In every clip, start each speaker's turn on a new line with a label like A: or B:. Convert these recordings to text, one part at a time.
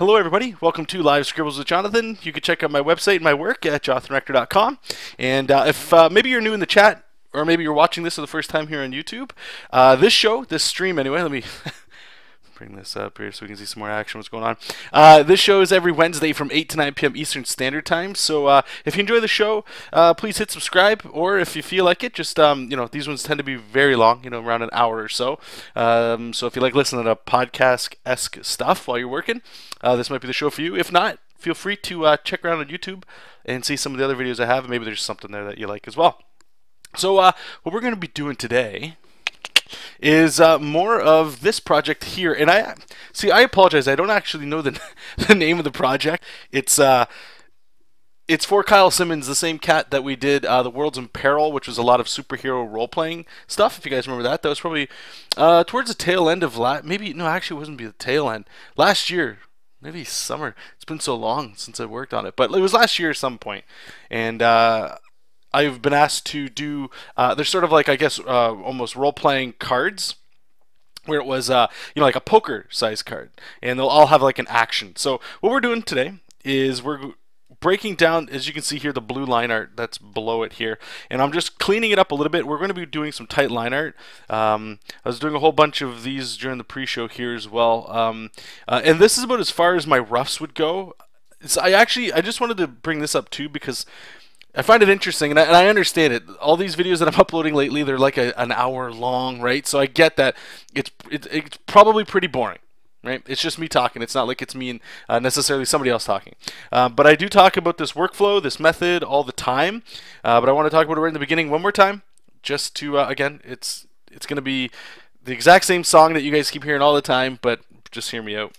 A: Hello, everybody. Welcome to Live Scribbles with Jonathan. You can check out my website and my work at jonathanrector.com. And uh, if uh, maybe you're new in the chat, or maybe you're watching this for the first time here on YouTube, uh, this show, this stream anyway, let me bring this up here so we can see some more action. What's going on? Uh, this show is every Wednesday from 8 to 9 p.m. Eastern Standard Time. So uh, if you enjoy the show, uh, please hit subscribe, or if you feel like it, just um, you know these ones tend to be very long, you know, around an hour or so. Um, so if you like listening to podcast esque stuff while you're working, uh, this might be the show for you. If not, feel free to uh, check around on YouTube and see some of the other videos I have. Maybe there's something there that you like as well. So uh, what we're going to be doing today is uh, more of this project here. And I see. I apologize. I don't actually know the the name of the project. It's uh, it's for Kyle Simmons, the same cat that we did uh, the Worlds in Peril, which was a lot of superhero role playing stuff. If you guys remember that, that was probably uh, towards the tail end of last. Maybe no, actually, it wasn't be the tail end. Last year, maybe summer. It's been so long since I worked on it, but it was last year at some point, and uh, I've been asked to do. Uh, there's sort of like I guess uh, almost role playing cards. Where it was, uh, you know, like a poker size card, and they'll all have like an action. So what we're doing today is we're breaking down, as you can see here, the blue line art that's below it here. And I'm just cleaning it up a little bit. We're going to be doing some tight line art. Um, I was doing a whole bunch of these during the pre-show here as well. Um, uh, and this is about as far as my roughs would go. It's, I actually, I just wanted to bring this up too because I find it interesting, and I, and I, understand it. All these videos that I'm uploading lately, they're like a, an hour long, right? So I get that it's it, it's probably pretty boring, right? It's just me talking. It's not like it's me and uh, necessarily somebody else talking. Uh, but I do talk about this workflow, this method, all the time. Uh, but I want to talk about it right in the beginning one more time, just to uh, again, it's it's going to be the exact same song that you guys keep hearing all the time, but just hear me out.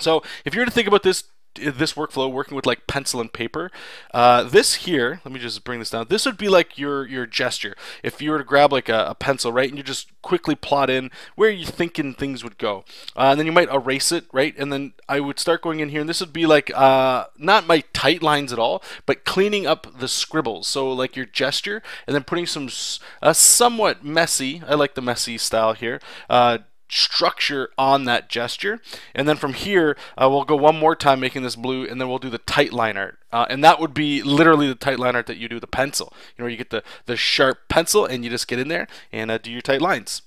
A: So if you were to think about this this workflow working with like pencil and paper uh, this here let me just bring this down. This would be like your your gesture. If you were to grab like a, a pencil right and you just quickly plot in where you're thinking things would go. Uh, and then you might erase it right? And then I would start going in here and this would be like uh, not my tight lines at all but cleaning up the scribbles. So like your gesture and then putting some somewhat messy I like the messy style here uh, structure on that gesture. And then from here, uh, we'll go one more time making this blue, and then we'll do the tight line art. Uh, and that would be literally the tight line art that you do the pencil. You know, you get the, the sharp pencil, and you just get in there and uh, do your tight lines.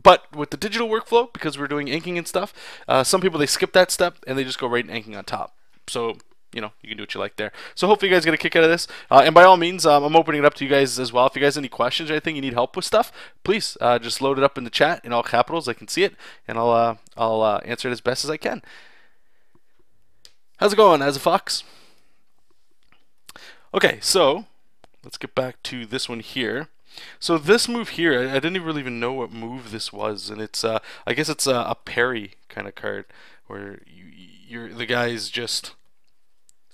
A: But with the digital workflow, because we're doing inking and stuff, uh, some people, they skip that step, and they just go right in inking on top. So you know, you can do what you like there. So hopefully you guys get a kick out of this. Uh, and by all means, um, I'm opening it up to you guys as well. If you guys have any questions or anything, you need help with stuff, please uh, just load it up in the chat in all capitals. I can see it, and I'll uh, I'll uh, answer it as best as I can. How's it going, as a fox? Okay, so let's get back to this one here. So this move here, I, I didn't really even know what move this was, and it's uh, I guess it's a, a parry kind of card where you, you're the guy's just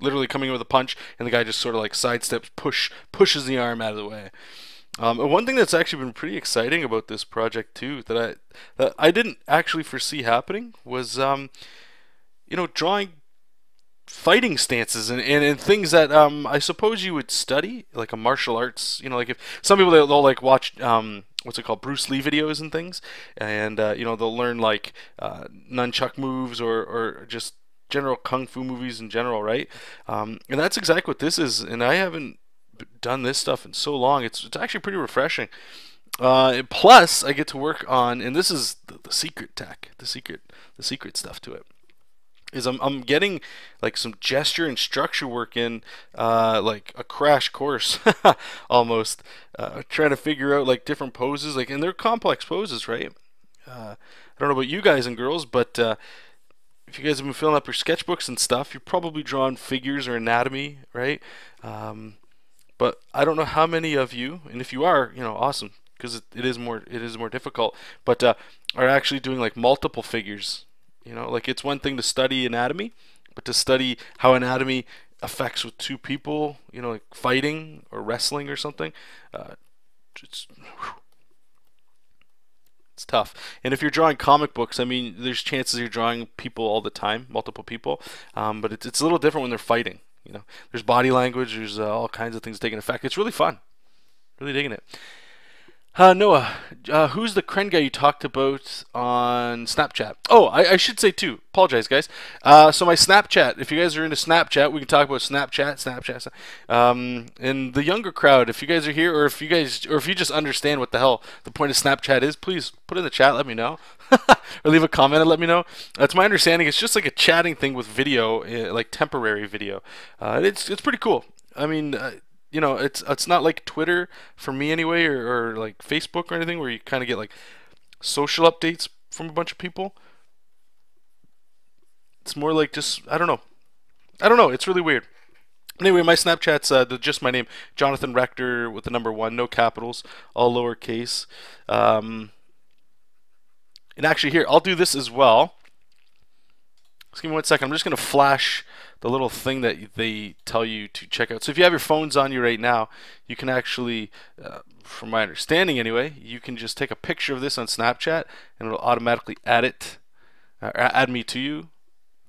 A: literally coming in with a punch, and the guy just sort of like sidesteps, push pushes the arm out of the way. Um, one thing that's actually been pretty exciting about this project too, that I that I didn't actually foresee happening, was um, you know drawing fighting stances and, and, and things that um, I suppose you would study, like a martial arts. You know, like if some people they'll, they'll like watch um, what's it called Bruce Lee videos and things, and uh, you know they'll learn like uh, nunchuck moves or or just general kung fu movies in general, right? Um, and that's exactly what this is. And I haven't done this stuff in so long. It's it's actually pretty refreshing. Uh, plus, I get to work on, and this is the, the secret tech, the secret, the secret stuff to it is I'm, I'm getting like some gesture and structure work in uh, like a crash course almost uh, trying to figure out like different poses like and they're complex poses right uh, I don't know about you guys and girls but uh, if you guys have been filling up your sketchbooks and stuff, you're probably drawing figures or anatomy, right? Um, but I don't know how many of you, and if you are, you know, awesome, because it, it is more it is more difficult. But uh, are actually doing like multiple figures. You know, like it's one thing to study anatomy, but to study how anatomy affects with two people, you know, like fighting or wrestling or something, uh, it's whew, it's tough. And if you're drawing comic books, I mean, there's chances you're drawing people all the time, multiple people. Um, but it's, it's a little different when they're fighting. You know, there's body language, there's uh, all kinds of things taking effect. It's really fun. Really digging it. Uh, Noah, uh, who's the Kren guy you talked about on Snapchat? Oh, I, I should say too. Apologize, guys. Uh, so my Snapchat. If you guys are into Snapchat, we can talk about Snapchat, Snapchat, um, and the younger crowd. If you guys are here, or if you guys, or if you just understand what the hell the point of Snapchat is, please put in the chat. Let me know, or leave a comment and let me know. That's my understanding. It's just like a chatting thing with video, uh, like temporary video. Uh, it's it's pretty cool. I mean uh, you know, it's it's not like Twitter for me anyway, or, or like Facebook or anything, where you kind of get like social updates from a bunch of people. It's more like just I don't know, I don't know. It's really weird. Anyway, my Snapchat's uh, just my name, Jonathan Rector with the number one, no capitals, all lowercase. Um, and actually, here I'll do this as well. Just give me one second. I'm just gonna flash the little thing that they tell you to check out. So if you have your phones on you right now, you can actually, uh, from my understanding anyway, you can just take a picture of this on Snapchat and it'll automatically add it, uh, add me to you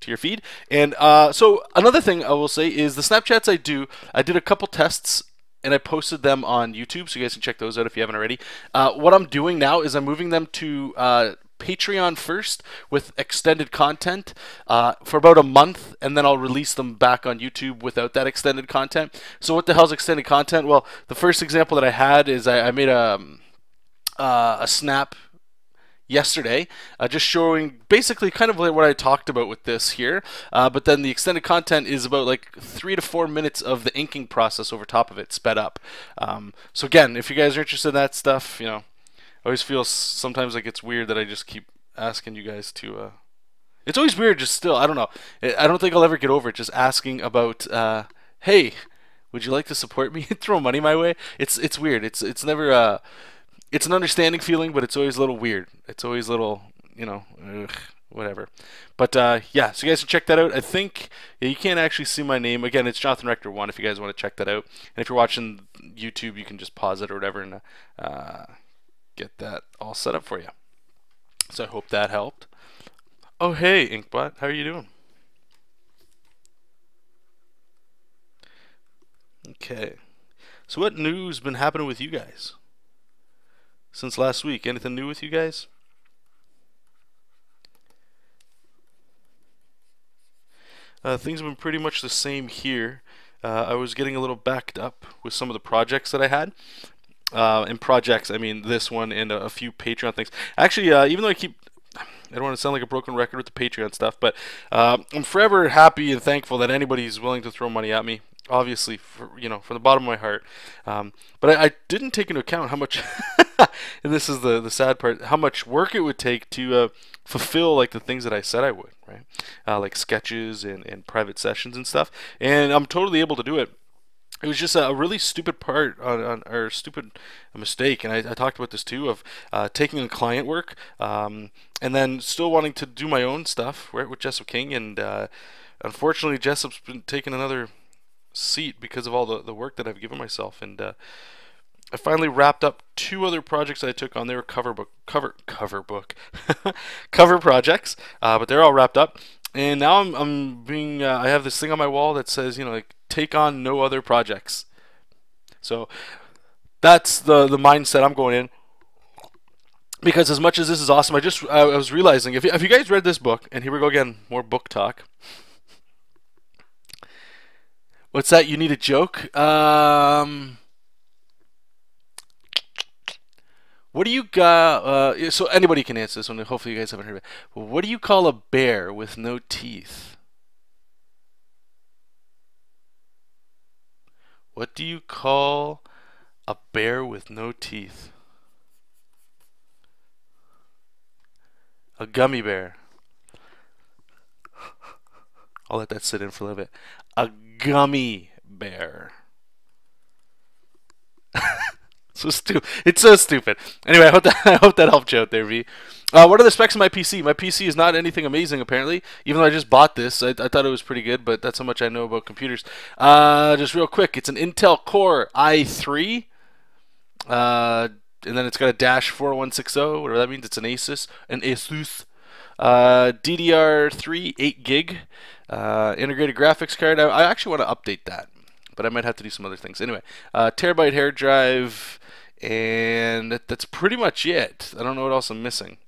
A: to your feed. And uh, so another thing I will say is the Snapchats I do, I did a couple tests and I posted them on YouTube, so you guys can check those out if you haven't already. Uh, what I'm doing now is I'm moving them to uh, Patreon first with extended content uh, for about a month, and then I'll release them back on YouTube without that extended content. So, what the hell's extended content? Well, the first example that I had is I, I made a um, uh, a snap yesterday, uh, just showing basically kind of like what I talked about with this here. Uh, but then the extended content is about like three to four minutes of the inking process over top of it, sped up. Um, so again, if you guys are interested in that stuff, you know, I always feel sometimes like it's weird that I just keep asking you guys to. Uh, it's always weird, just still. I don't know. I don't think I'll ever get over it. Just asking about, uh, hey, would you like to support me? And throw money my way. It's it's weird. It's it's never. Uh, it's an understanding feeling, but it's always a little weird. It's always a little, you know, ugh, whatever. But uh, yeah, so you guys can check that out. I think yeah, you can't actually see my name again. It's Jonathan Rector one. If you guys want to check that out, and if you're watching YouTube, you can just pause it or whatever and. Uh, get that all set up for you. So I hope that helped. Oh, hey, Inkbot, how are you doing? Okay. So what news been happening with you guys since last week? Anything new with you guys? Uh, things have been pretty much the same here. Uh, I was getting a little backed up with some of the projects that I had, uh, and projects. I mean, this one and a, a few Patreon things. Actually, uh, even though I keep I don't want to sound like a broken record with the Patreon stuff, but uh, I'm forever happy and thankful that anybody's willing to throw money at me. Obviously, for, you know, from the bottom of my heart. Um, but I, I, didn't take into account how much, and this is the the sad part, how much work it would take to uh, fulfill like the things that I said I would, right? Uh, like sketches and, and private sessions and stuff. And I'm totally able to do it it was just a really stupid part on, on or stupid mistake, and I, I, talked about this too of uh, taking on client work um, and then still wanting to do my own stuff right with Jessup King, and uh, unfortunately Jessup's been taking another seat because of all the, the work that I've given myself, and uh, I finally wrapped up two other projects I took on. They were cover book, cover cover book, cover projects, uh, but they're all wrapped up. And now I'm, I'm being uh, I have this thing on my wall that says you know like take on no other projects. So that's the the mindset I'm going in. Because as much as this is awesome, I just I, was realizing if you, if you guys read this book, and here we go again, more book talk. What's that? You need a joke? Um, what do you got? Uh, so anybody can answer this one. Hopefully, you guys haven't heard of it. What do you call a bear with no teeth? What do you call a bear with no teeth? A gummy bear. I'll let that sit in for a little bit. A gummy bear. so stupid. It's so stupid. Anyway, I hope that I hope that helped you out there, V. Uh, what are the specs of my PC? My PC is not anything amazing, apparently. Even though I just bought this, I, I thought it was pretty good, but that's how much I know about computers. Uh, just real quick, it's an Intel Core i3, uh, and then it's got a Dash 4160, whatever that means. It's an Asus, an Asus. Uh, DDR3, 8 gig, uh, integrated graphics card. I, I actually want to update that, but I might have to do some other things. Anyway, uh, terabyte hard drive and that, that's pretty much it. I don't know what else I'm missing.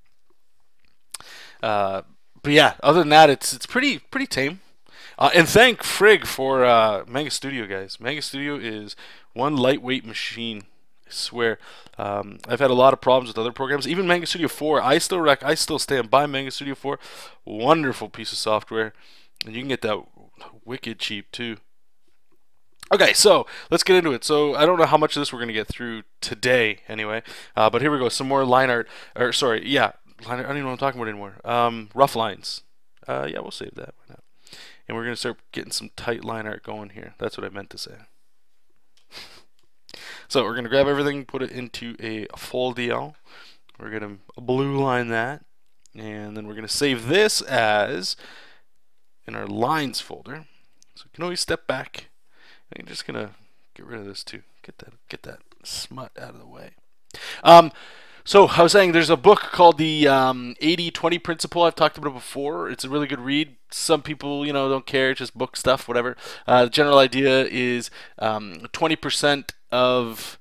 A: Uh, but yeah, other than that, it's it's pretty pretty tame. Uh, and thank Frig for uh, Manga Studio, guys. Manga Studio is one lightweight machine. I swear. Um, I've had a lot of problems with other programs. Even Manga Studio 4, I still rec- I still stand by Manga Studio 4. Wonderful piece of software, and you can get that wicked cheap too. Okay, so let's get into it. So I don't know how much of this we're going to get through today, anyway. Uh, but here we go. Some more line art, or sorry, yeah, line art, I don't even know what I'm talking about anymore. Um, rough lines. Uh, yeah, we'll save that. Why not? And we're going to start getting some tight line art going here. That's what I meant to say. so we're going to grab everything, put it into a full DL. We're going to blue line that. And then we're going to save this as in our lines folder. So we can always step back. I'm just going to get rid of this too. Get that, get that smut out of the way. Um, so I was saying there's a book called the um, 80-20 Principle. I've talked about it before. It's a really good read. Some people, you know, don't care. Just book stuff, whatever. Uh, the general idea is um, 20% of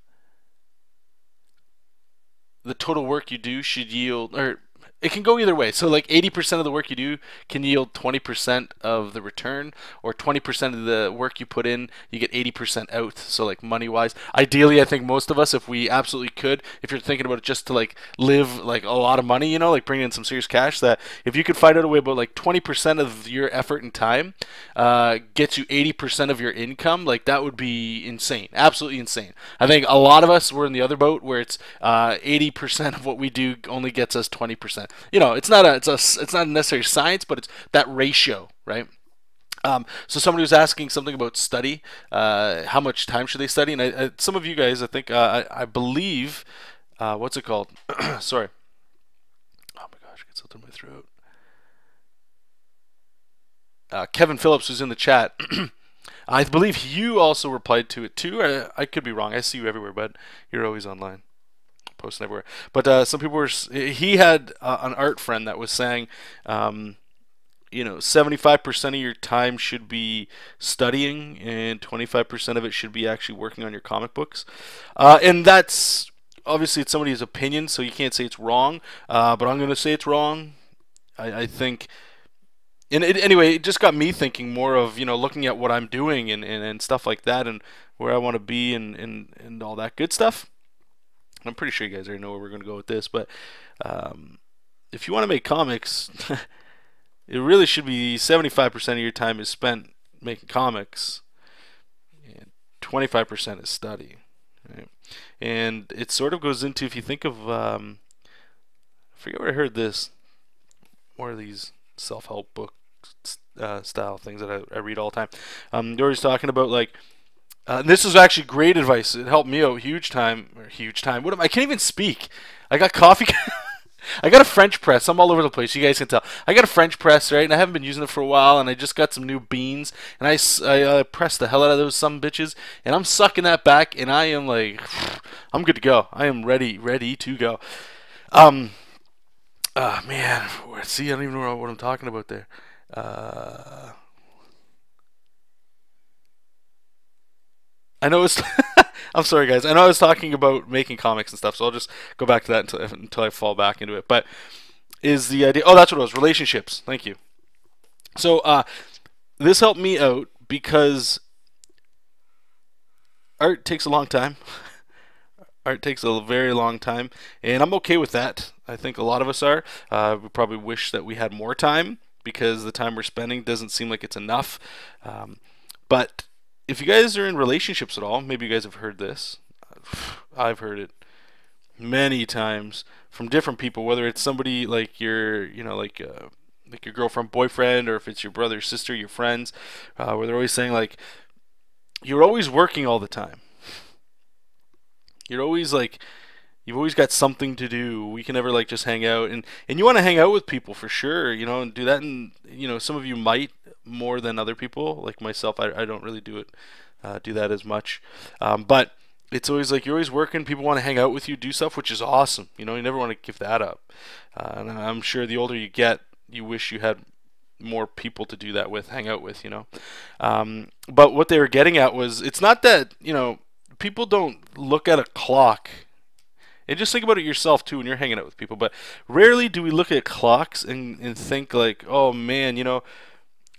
A: the total work you do should yield, or it can go either way. So like 80% of the work you do can yield 20% of the return or 20% of the work you put in, you get 80% out. So like money wise, ideally I think most of us if we absolutely could, if you're thinking about it just to like live like a lot of money, you know, like bring in some serious cash that if you could find out a way about like 20% of your effort and time uh, gets you 80% of your income, like that would be insane. Absolutely insane. I think a lot of us were in the other boat where it's uh, 80% of what we do only gets us 20% you know, it's not a it's a it's not necessarily science, but it's that ratio, right? Um, so somebody was asking something about study. Uh, how much time should they study? And I, I, some of you guys, I think, uh, I, I, believe, uh, what's it called? Sorry. Oh my gosh, it gets something in my throat. Uh, Kevin Phillips was in the chat. I believe you also replied to it too. I, I could be wrong. I see you everywhere, but you're always online posting everywhere. But uh, some people were. He had uh, an art friend that was saying, um, you know, 75% of your time should be studying, and 25% of it should be actually working on your comic books. Uh, and that's obviously it's somebody's opinion, so you can't say it's wrong. Uh, but I'm going to say it's wrong. I, I think and it, anyway, it just got me thinking more of you know looking at what I'm doing and, and, and stuff like that and where I want to be and, and, and all that good stuff. I'm pretty sure you guys already know where we're going to go with this, but um, if you want to make comics, it really should be 75% of your time is spent making comics, and 25% is study. Right? And it sort of goes into if you think of, um, I forget where I heard this, more of these self-help book uh, style things that I, I, read all the time. Um, they're always talking about like uh, this is actually great advice. It helped me out huge time. Huge time. What am I? Can't even speak. I got coffee. I got a French press. I'm all over the place. You guys can tell. I got a French press, right? And I haven't been using it for a while. And I just got some new beans. And I, I uh, pressed the hell out of those some bitches. And I'm sucking that back. And I am like, I'm good to go. I am ready, ready to go. Um, uh, man. See, I don't even know what I'm talking about there. Uh, I know it's. I'm sorry, guys. I know I was talking about making comics and stuff, so I'll just go back to that until until I fall back into it. But is the idea? Oh, that's what it was. Relationships. Thank you. So uh, this helped me out because art takes a long time. art takes a very long time, and I'm okay with that. I think a lot of us are. Uh, we probably wish that we had more time because the time we're spending doesn't seem like it's enough. Um, but if you guys are in relationships at all, maybe you guys have heard this. I've heard it many times from different people, whether it's somebody like your, you know, like uh, like your girlfriend, boyfriend, or if it's your brother, sister, your friends, uh, where they're always saying like, you're always working all the time. You're always like, you've always got something to do. We can never like just hang out, and and you want to hang out with people for sure, you know, and do that. And you know, some of you might more than other people. Like myself, I, I don't really do it, uh, do that as much. Um, but it's always like you're always working. People want to hang out with you, do stuff, which is awesome. You know, you never want to give that up. Uh, and I'm sure the older you get, you wish you had more people to do that with, hang out with. You know, um, but what they were getting at was it's not that you know people don't look at a clock And just think about it yourself too when you're hanging out with people. But rarely do we look at clocks and, and think like, oh man, you know,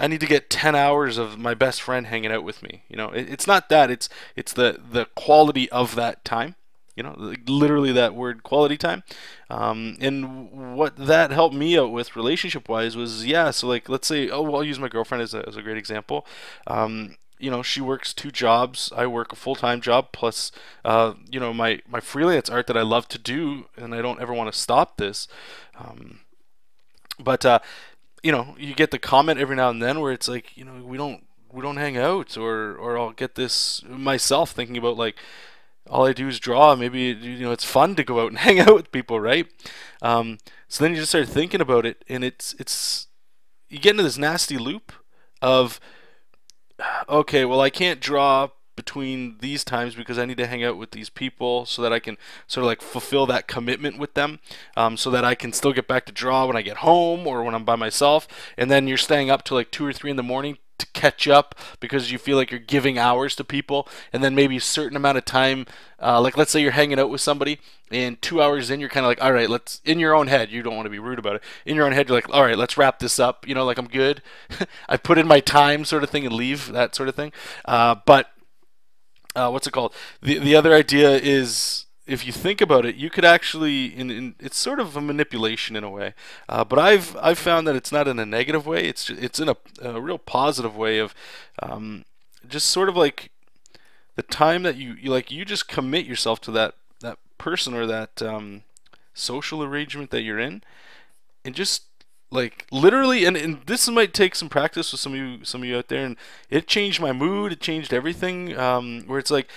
A: I need to get 10 hours of my best friend hanging out with me. You know, it, it's not that. It's it's the the quality of that time. You know, literally that word quality time. Um, and what that helped me out with relationship wise was yeah. So like, let's say, oh, well, I'll use my girlfriend as a, as a great example. Um, you know she works two jobs i work a full-time job plus uh, you know my my freelance art that i love to do and i don't ever want to stop this um, but uh, you know you get the comment every now and then where it's like you know we don't we don't hang out or or i'll get this myself thinking about like all i do is draw. Maybe you know it's fun to go out and hang out with people right? Um, so then you just start thinking about it and it's it's you get into this nasty loop of okay, well, I can't draw between these times because I need to hang out with these people so that I can sort of like fulfill that commitment with them um, so that I can still get back to draw when I get home or when I'm by myself. And then you're staying up till like 2 or 3 in the morning to catch up because you feel like you're giving hours to people. And then maybe a certain amount of time uh, like let's say you're hanging out with somebody and two hours in you're kind of like all right let's in your own head you don't want to be rude about it. In your own head you're like all right let's wrap this up you know like i'm good. I put in my time sort of thing and leave that sort of thing. Uh, but uh, what's it called the, the other idea is if you think about it, you could actually, in, in, it's sort of a manipulation in a way. Uh, but I've I've found that it's not in a negative way. It's it's in a, a real positive way of um, just sort of like the time that you, you like you just commit yourself to that that person or that um, social arrangement that you're in, and just like literally and, and this might take some practice with some of you some of you out there and it changed my mood it changed everything um, where it's like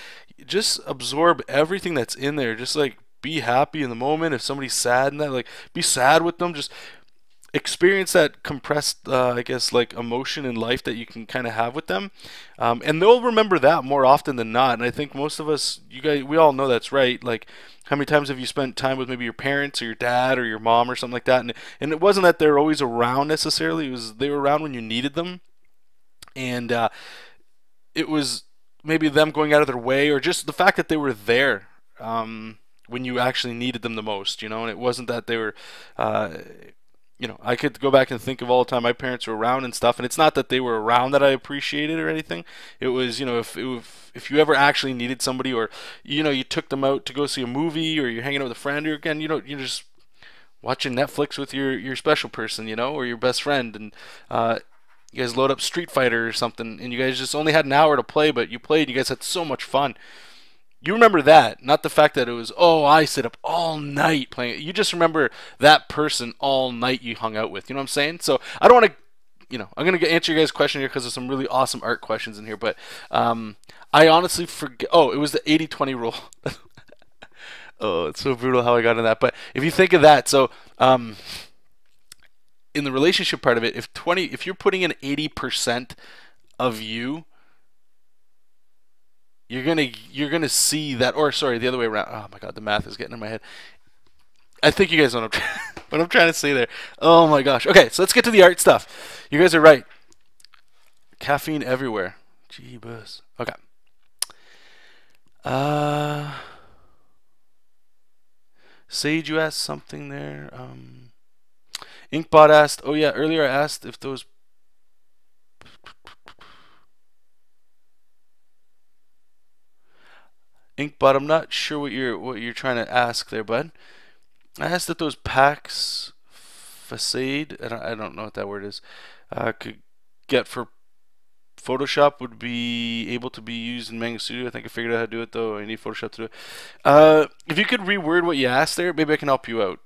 A: just absorb everything that's in there. Just like be happy in the moment. If somebody's sad and that, like be sad with them. Just experience that compressed, uh, I guess, like emotion in life that you can kind of have with them, um, and they'll remember that more often than not. And I think most of us, you guys, we all know that's right. Like, how many times have you spent time with maybe your parents or your dad or your mom or something like that? And and it wasn't that they're always around necessarily. It was they were around when you needed them, and uh, it was maybe them going out of their way or just the fact that they were there um, when you actually needed them the most, you know, and it wasn't that they were, uh, you know, I could go back and think of all the time my parents were around and stuff, and it's not that they were around that I appreciated or anything. It was, you know, if if, if you ever actually needed somebody, or you know, you took them out to go see a movie, or you're hanging out with a friend, or again, you know, you're just watching Netflix with your your special person, you know, or your best friend, and uh, you guys load up Street Fighter or something, and you guys just only had an hour to play, but you played. You guys had so much fun. You remember that, not the fact that it was, oh, I sit up all night playing. You just remember that person all night you hung out with. You know what I'm saying? So I don't want to, you know, I'm going to answer your guys' question here because there's some really awesome art questions in here. But um, I honestly forget. Oh, it was the 80 20 rule. oh, it's so brutal how I got into that. But if you think of that, so. Um, in the relationship part of it, if 20 if you're putting in 80% of you, you're to you're to see that or sorry, the other way around. Oh my god, the math is getting in my head. I think you guys know what I'm, what I'm trying to say there. Oh my gosh. Okay, so let's get to the art stuff. You guys are right. Caffeine everywhere. Gee buzz. Okay. Uh Sage, you asked something there. Um Inkbot asked, oh yeah, earlier I asked if those Inkbot, I'm not sure what you're what you're trying to ask there, bud. I asked that those packs facade, I don't, I don't know what that word is, uh, could get for Photoshop would be able to be used in Manga Studio. I think I figured out how to do it though. I need Photoshop to do it. Uh, if you could reword what you asked there, maybe I can help you out.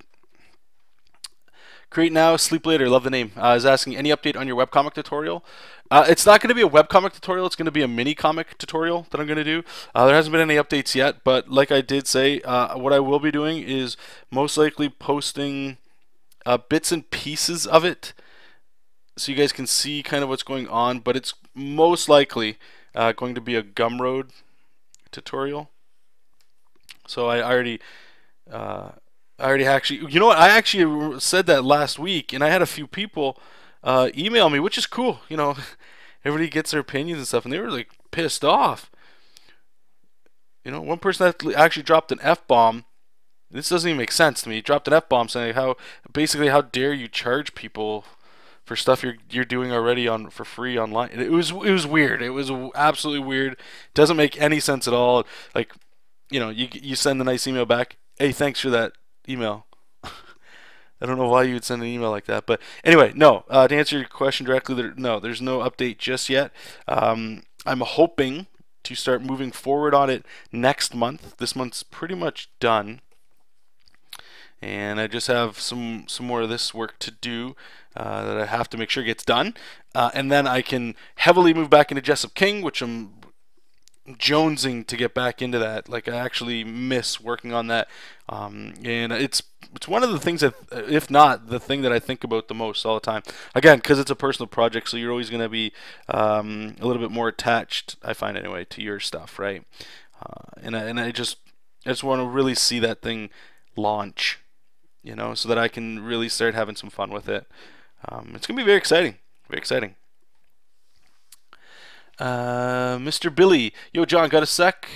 A: Create Now, Sleep Later, love the name, uh, is asking any update on your webcomic tutorial. Uh, it's not going to be a webcomic tutorial, it's going to be a mini comic tutorial that I'm going to do. Uh, there hasn't been any updates yet, but like I did say, uh, what I will be doing is most likely posting uh, bits and pieces of it so you guys can see kind of what's going on, but it's most likely uh, going to be a Gumroad tutorial. So I already I already actually, you know what? I actually said that last week, and I had a few people uh, email me, which is cool. You know, everybody gets their opinions and stuff, and they were like pissed off. You know, one person actually dropped an f bomb This doesn't even make sense to me. He dropped an F bomb saying how basically how dare you charge people for stuff you're you're doing already on for free online. It was it was weird. It was absolutely weird. Doesn't make any sense at all. Like, you know, you you send a nice email back. Hey, thanks for that email. I don't know why you would send an email like that, but anyway, no. Uh, to answer your question directly, there, no, there's no update just yet. Um, I'm hoping to start moving forward on it next month. This month's pretty much done and I just have some some more of this work to do uh, that I have to make sure gets done, uh, and then I can heavily move back into Jessup King, which I'm jonesing to get back into that. Like I actually miss working on that, um, and it's it's one of the things that, if not the thing that I think about the most all the time. Again, because it's a personal project, so you're always going to be um, a little bit more attached. I find anyway to your stuff, right? Uh, and I, and I just I just want to really see that thing launch you know, so that I can really start having some fun with it. Um, it's gonna be very exciting, very exciting. Uh, Mr. Billy, yo, John, got a sec?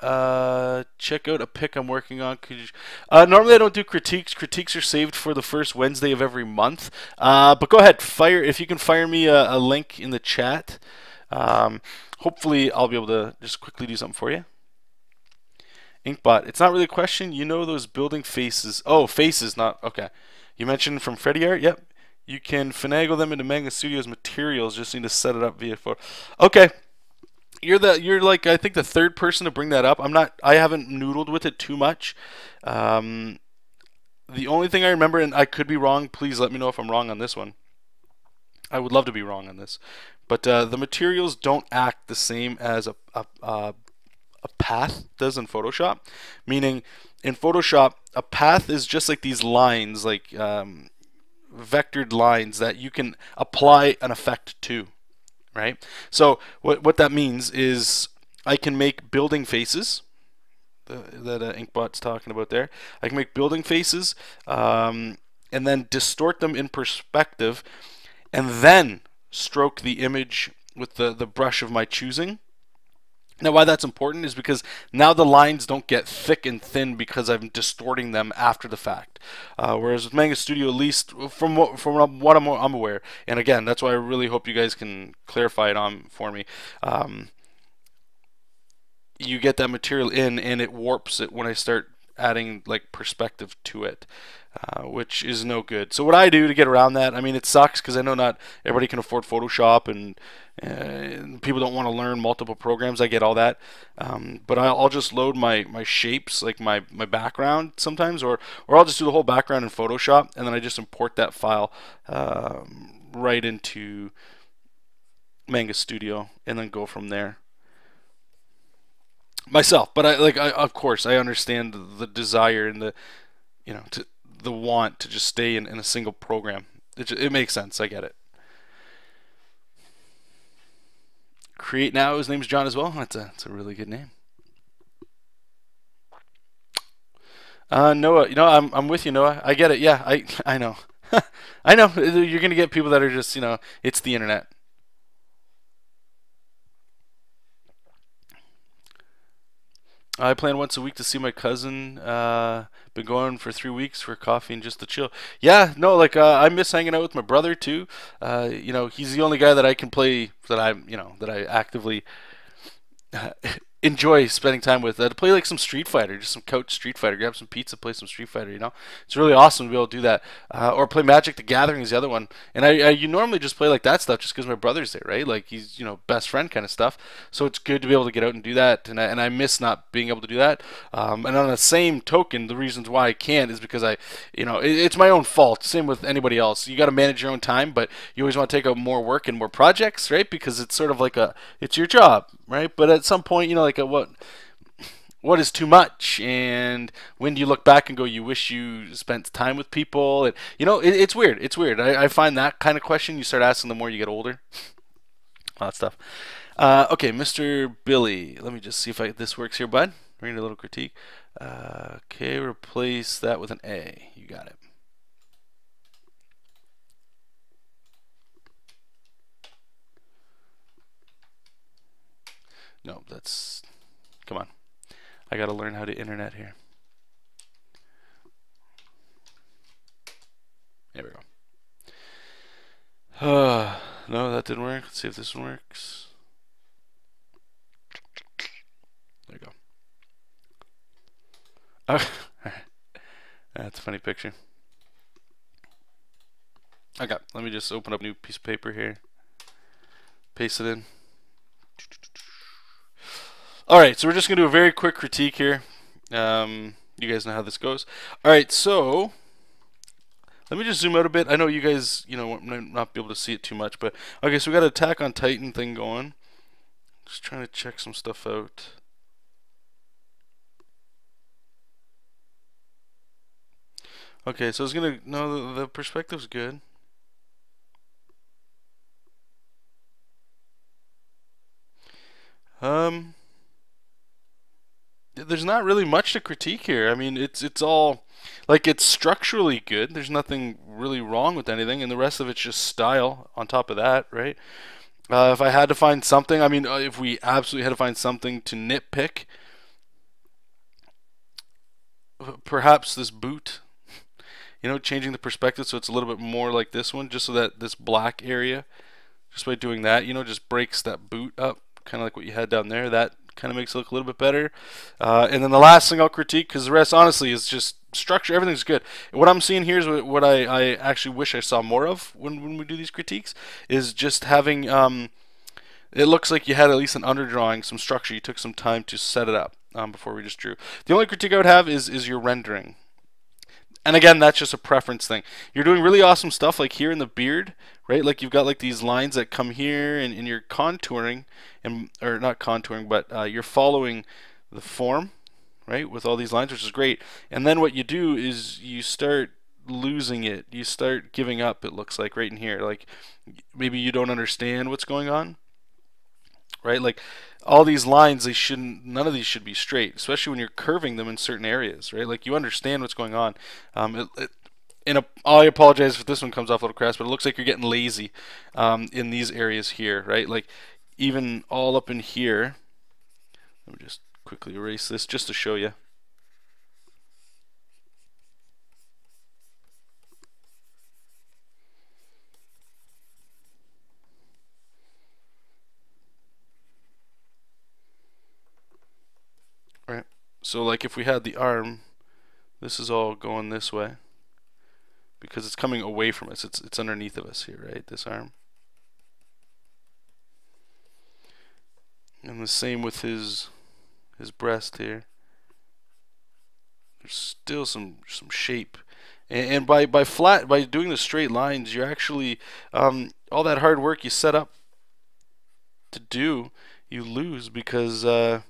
A: Uh, check out a pick I'm working on. You... uh, normally I don't do critiques. Critiques are saved for the first Wednesday of every month. Uh, but go ahead, fire if you can fire me a, a link in the chat. Um, hopefully I'll be able to just quickly do something for you. Inkbot. It's not really a question. You know those building faces. Oh, faces, not okay. You mentioned from Freddy Art. Yep. You can finagle them into Manga Studios materials. Just need to set it up via for. Okay. You're the you're like I think the third person to bring that up. I'm not. I haven't noodled with it too much. Um, the only thing I remember, and I could be wrong. Please let me know if I'm wrong on this one. I would love to be wrong on this, but uh, the materials don't act the same as a, a, a a path does in Photoshop. Meaning, in Photoshop, a path is just like these lines, like um, vectored lines that you can apply an effect to, right? So what what that means is I can make building faces. That uh, Inkbot's talking about there. I can make building faces um, and then distort them in perspective, and then stroke the image with the the brush of my choosing now, why that's important is because now the lines don't get thick and thin because I'm distorting them after the fact. Uh, whereas with Manga Studio, at least from what, from what I'm, I'm, aware, and again, that's why I really hope you guys can clarify it on for me. Um, you get that material in, and it warps it when I start adding like perspective to it. Uh, which is no good. So what I do to get around that, I mean, it sucks because I know not everybody can afford Photoshop and, people don't want to learn multiple programs. I get all that, um, but I'll, I'll, just load my my shapes, like my my background sometimes, or or I'll just do the whole background in Photoshop and then I just import that file um, right into Manga Studio and then go from there myself but i like I, of course i understand the desire and the you know to the want to just stay in, in a single program. It, just, it makes sense. I get it. Create now. His name's John as well. That's a that's a really good name. Uh, Noah, you know, I'm I'm with you, Noah. I get it. Yeah, I I know. I know. You're gonna get people that are just, you know, it's the internet. I plan once a week to see my cousin. Uh, been going for three weeks for coffee and just to chill. Yeah, no, like uh, I miss hanging out with my brother too. Uh, you know, he's the only guy that I can play that I'm, you know, that I actively enjoy spending time with. Uh, to play like some Street Fighter, just some couch Street Fighter, grab some pizza, play some Street Fighter. You know, it's really awesome to be able to do that. Uh, or play Magic: The Gathering is the other one. And I, I you normally just play like that stuff just because my brother's there, right? Like he's you know best friend kind of stuff. So it's good to be able to get out and do that. And I, and I miss not being able to do that. Um, and on the same token, the reasons why I can't is because I, you know, it, it's my own fault. Same with anybody else. You got to manage your own time, but you always want to take out more work and more projects, right? Because it's sort of like a it's your job, right? But at some point, you know, like a, what what is too much? And when do you look back and go you wish you spent time with people? And you know it, it's weird. It's weird. I, I, find that kind of question. You start asking the more you get older. All that stuff. Uh, okay mr billy. Let me just see if I, this works here bud. Read a little critique. Uh, okay replace that with an a. You got it No, that's... Come on. I gotta learn how to internet here. There we go. Uh, no, that didn't work. Let's see if this one works. There you go. Oh, that's a funny picture. Okay, let me just open up a new piece of paper here. Paste it in. Alright, so we're just going to do a very quick critique here. Um, you guys know how this goes. Alright, so let me just zoom out a bit. I know you guys, you know, might not be able to see it too much, but okay, so we got an Attack on Titan thing going. Just trying to check some stuff out. Okay, so it's gonna no the, the perspective's good. Um, there's not really much to critique here. I mean, it's it's all like it's structurally good. There's nothing really wrong with anything, and the rest of it's just style on top of that, right? Uh, if I had to find something, I mean, uh, if we absolutely had to find something to nitpick, perhaps this boot, you know, changing the perspective so it's a little bit more like this one, just so that this black area, just by doing that, you know, just breaks that boot up, kind of like what you had down there. That kind of makes it look a little bit better. Uh, and then the last thing I'll critique, because the rest, honestly, is just structure. Everything's good. What I'm seeing here is what I, I actually wish I saw more of when, when we do these critiques, is just having, um, it looks like you had at least an underdrawing, some structure. You took some time to set it up um, before we just drew. The only critique I would have is, is your rendering. And again, that's just a preference thing. You're doing really awesome stuff like here in the beard, right? Like you've got like these lines that come here and, and you're contouring, and or not contouring, but uh, you're following the form, right? With all these lines, which is great. And then what you do is you start losing it. You start giving up, it looks like right in here. Like maybe you don't understand what's going on, right? Like all these lines, they shouldn't, none of these should be straight, especially when you're curving them in certain areas, right? Like you understand what's going on. Um, it, it, in a, I apologize if this one comes off a little crass, but it looks like you're getting lazy um, in these areas here, right? Like even all up in here. Let me just quickly erase this just to show you. Right. So like if we had the arm, this is all going this way because it's coming away from us. It's it's underneath of us here, right? This arm. And the same with his his breast here. There's still some some shape. And, and by by flat by doing the straight lines, you're actually um, all that hard work you set up to do, you lose because uh,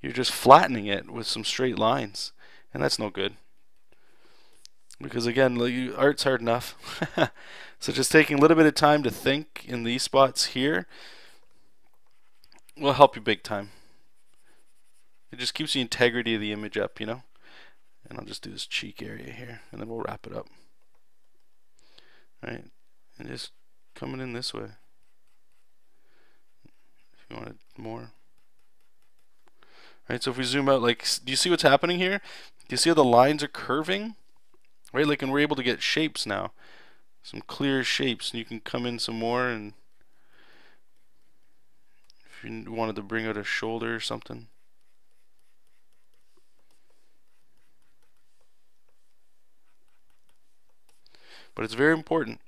A: you're just flattening it with some straight lines, and that's no good. Because again, art's hard enough. so just taking a little bit of time to think in these spots here will help you big time. It just keeps the integrity of the image up, you know. And I'll just do this cheek area here, and then we'll wrap it up. Right, and just coming in this way. If you wanted more. Right, so if we zoom out, like, do you see what's happening here? Do you see how the lines are curving? Right, like, and we're able to get shapes now. Some clear shapes, and you can come in some more, and if you wanted to bring out a shoulder or something. But it's very important.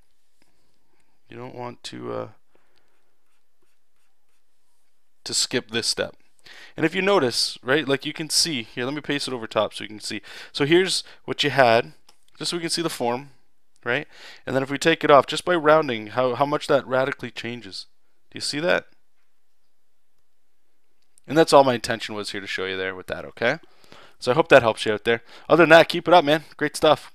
A: You don't want to uh, to skip this step. And if you notice, right, like you can see, here, let me paste it over top so you can see. So here's what you had, just so we can see the form, right? And then if we take it off, just by rounding, how, how much that radically changes. Do you see that? And that's all my intention was here to show you there with that, okay? So I hope that helps you out there. Other than that, keep it up, man. Great stuff.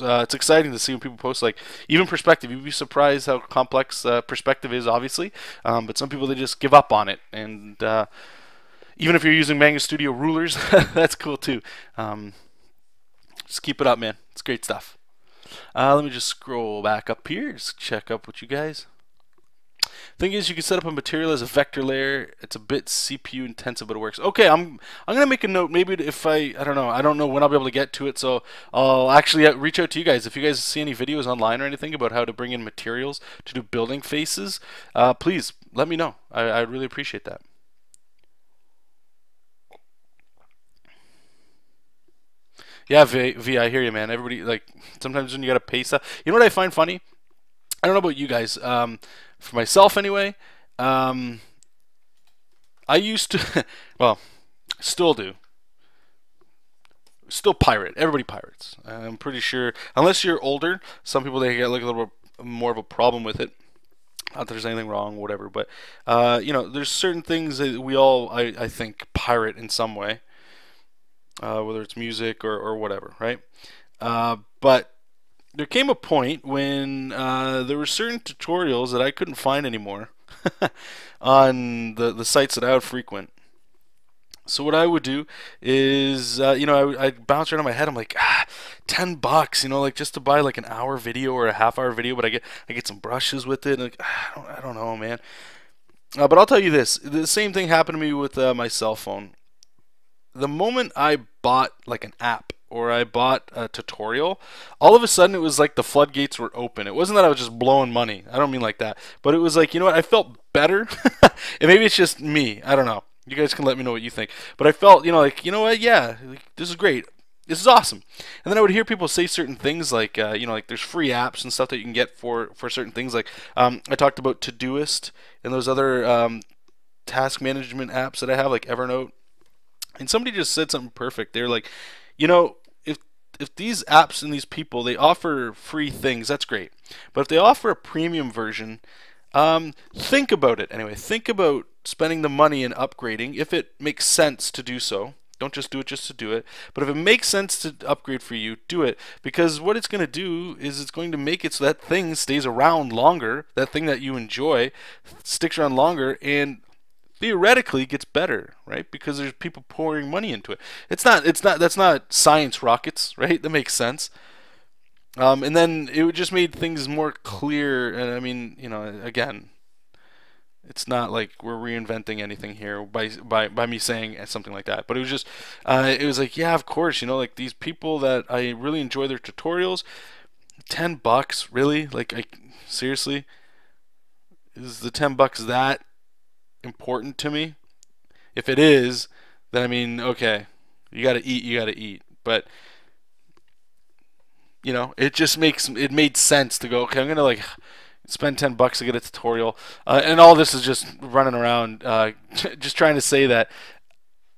A: Uh, it's exciting to see when people post like even perspective. You'd be surprised how complex uh, perspective is, obviously. Um, but some people they just give up on it, and uh, even if you're using Manga Studio rulers, that's cool too. Um, just keep it up, man. It's great stuff. Uh, let me just scroll back up here, just check up with you guys. Thing is, you can set up a material as a vector layer. It's a bit CPU intensive, but it works. Okay, I'm I'm gonna make a note. Maybe if I I don't know I don't know when I'll be able to get to it, so I'll actually uh, reach out to you guys if you guys see any videos online or anything about how to bring in materials to do building faces. Uh, please let me know. I I really appreciate that. Yeah, V, v, I hear you, man. Everybody like sometimes when you gotta pace up. You know what I find funny? I don't know about you guys. Um, for myself anyway, um, I used to, well, still do. Still pirate. Everybody pirates. I'm pretty sure, unless you're older, some people they get like a little more of a problem with it. Not that there's anything wrong, whatever, but uh, you know, there's certain things that we all, I, I think, pirate in some way, uh, whether it's music or, or whatever, right? Uh, but there came a point when uh, there were certain tutorials that I couldn't find anymore on the, the sites that I would frequent. So what I would do is, uh, you know, I, I'd bounce around in my head. I'm like, ah, ten bucks, you know, like just to buy like an hour video or a half hour video, but I get I get some brushes with it. Like, ah, I, don't, I don't know, man. Uh, but I'll tell you this: the same thing happened to me with uh, my cell phone. The moment I bought like an app or I bought a tutorial, all of a sudden it was like the floodgates were open. It wasn't that I was just blowing money. I don't mean like that. But it was like, you know what? I felt better. and maybe it's just me. I don't know. You guys can let me know what you think. But I felt, you know, like, you know what? Yeah, this is great. This is awesome. And then I would hear people say certain things like, uh, you know, like there's free apps and stuff that you can get for, for certain things. Like um, I talked about Todoist and those other um, task management apps that I have, like Evernote. And somebody just said something perfect. They're like, you know, if if these apps and these people they offer free things, that's great. But if they offer a premium version, um, think about it anyway. Think about spending the money and upgrading if it makes sense to do so. Don't just do it just to do it. But if it makes sense to upgrade for you, do it. Because what it's going to do is it's going to make it so that thing stays around longer. That thing that you enjoy sticks around longer. And theoretically gets better, right? Because there's people pouring money into it. It's not. It's not. That's not science rockets, right? That makes sense. Um, and then it just made things more clear. And I mean, you know, again, it's not like we're reinventing anything here by by by me saying something like that. But it was just, uh, it was like, yeah, of course, you know, like these people that I really enjoy their tutorials. Ten bucks, really? Like, I seriously, is the ten bucks that important to me. If it is, then I mean, okay, you got to eat, you got to eat. But you know, it just makes it made sense to go. Okay, I'm gonna like spend 10 bucks to get a tutorial uh, and all this is just running around uh, just trying to say that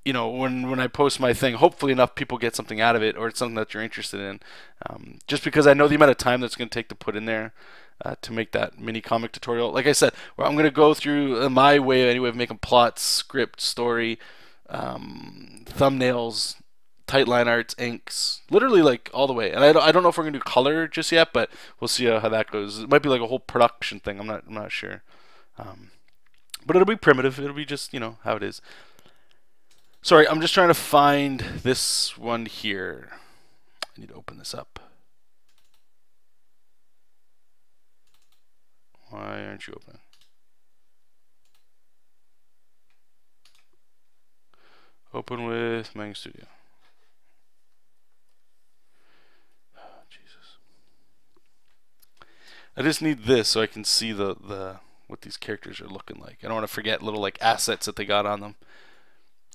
A: you know when when i post my thing hopefully enough people get something out of it or it's something that you're interested in um, just because i know the amount of time that's going to take to put in there uh, to make that mini comic tutorial. Like I said, I'm going to go through uh, my way anyway of making plots, script, story, um, thumbnails, tight line arts, inks, literally like all the way. And I don't, I don't know if we're going to do color just yet, but we'll see how, how, that goes. It might be like a whole production thing. I'm not, I'm not sure. Um, but it'll be primitive. It'll be just, you know, how it is. Sorry, I'm just trying to find this one here. I need to open this up. Why aren't you open? Open with Manga Studio. Oh, Jesus. I just need this so I can see the, the what these characters are looking like. I don't want to forget little like assets that they got on them.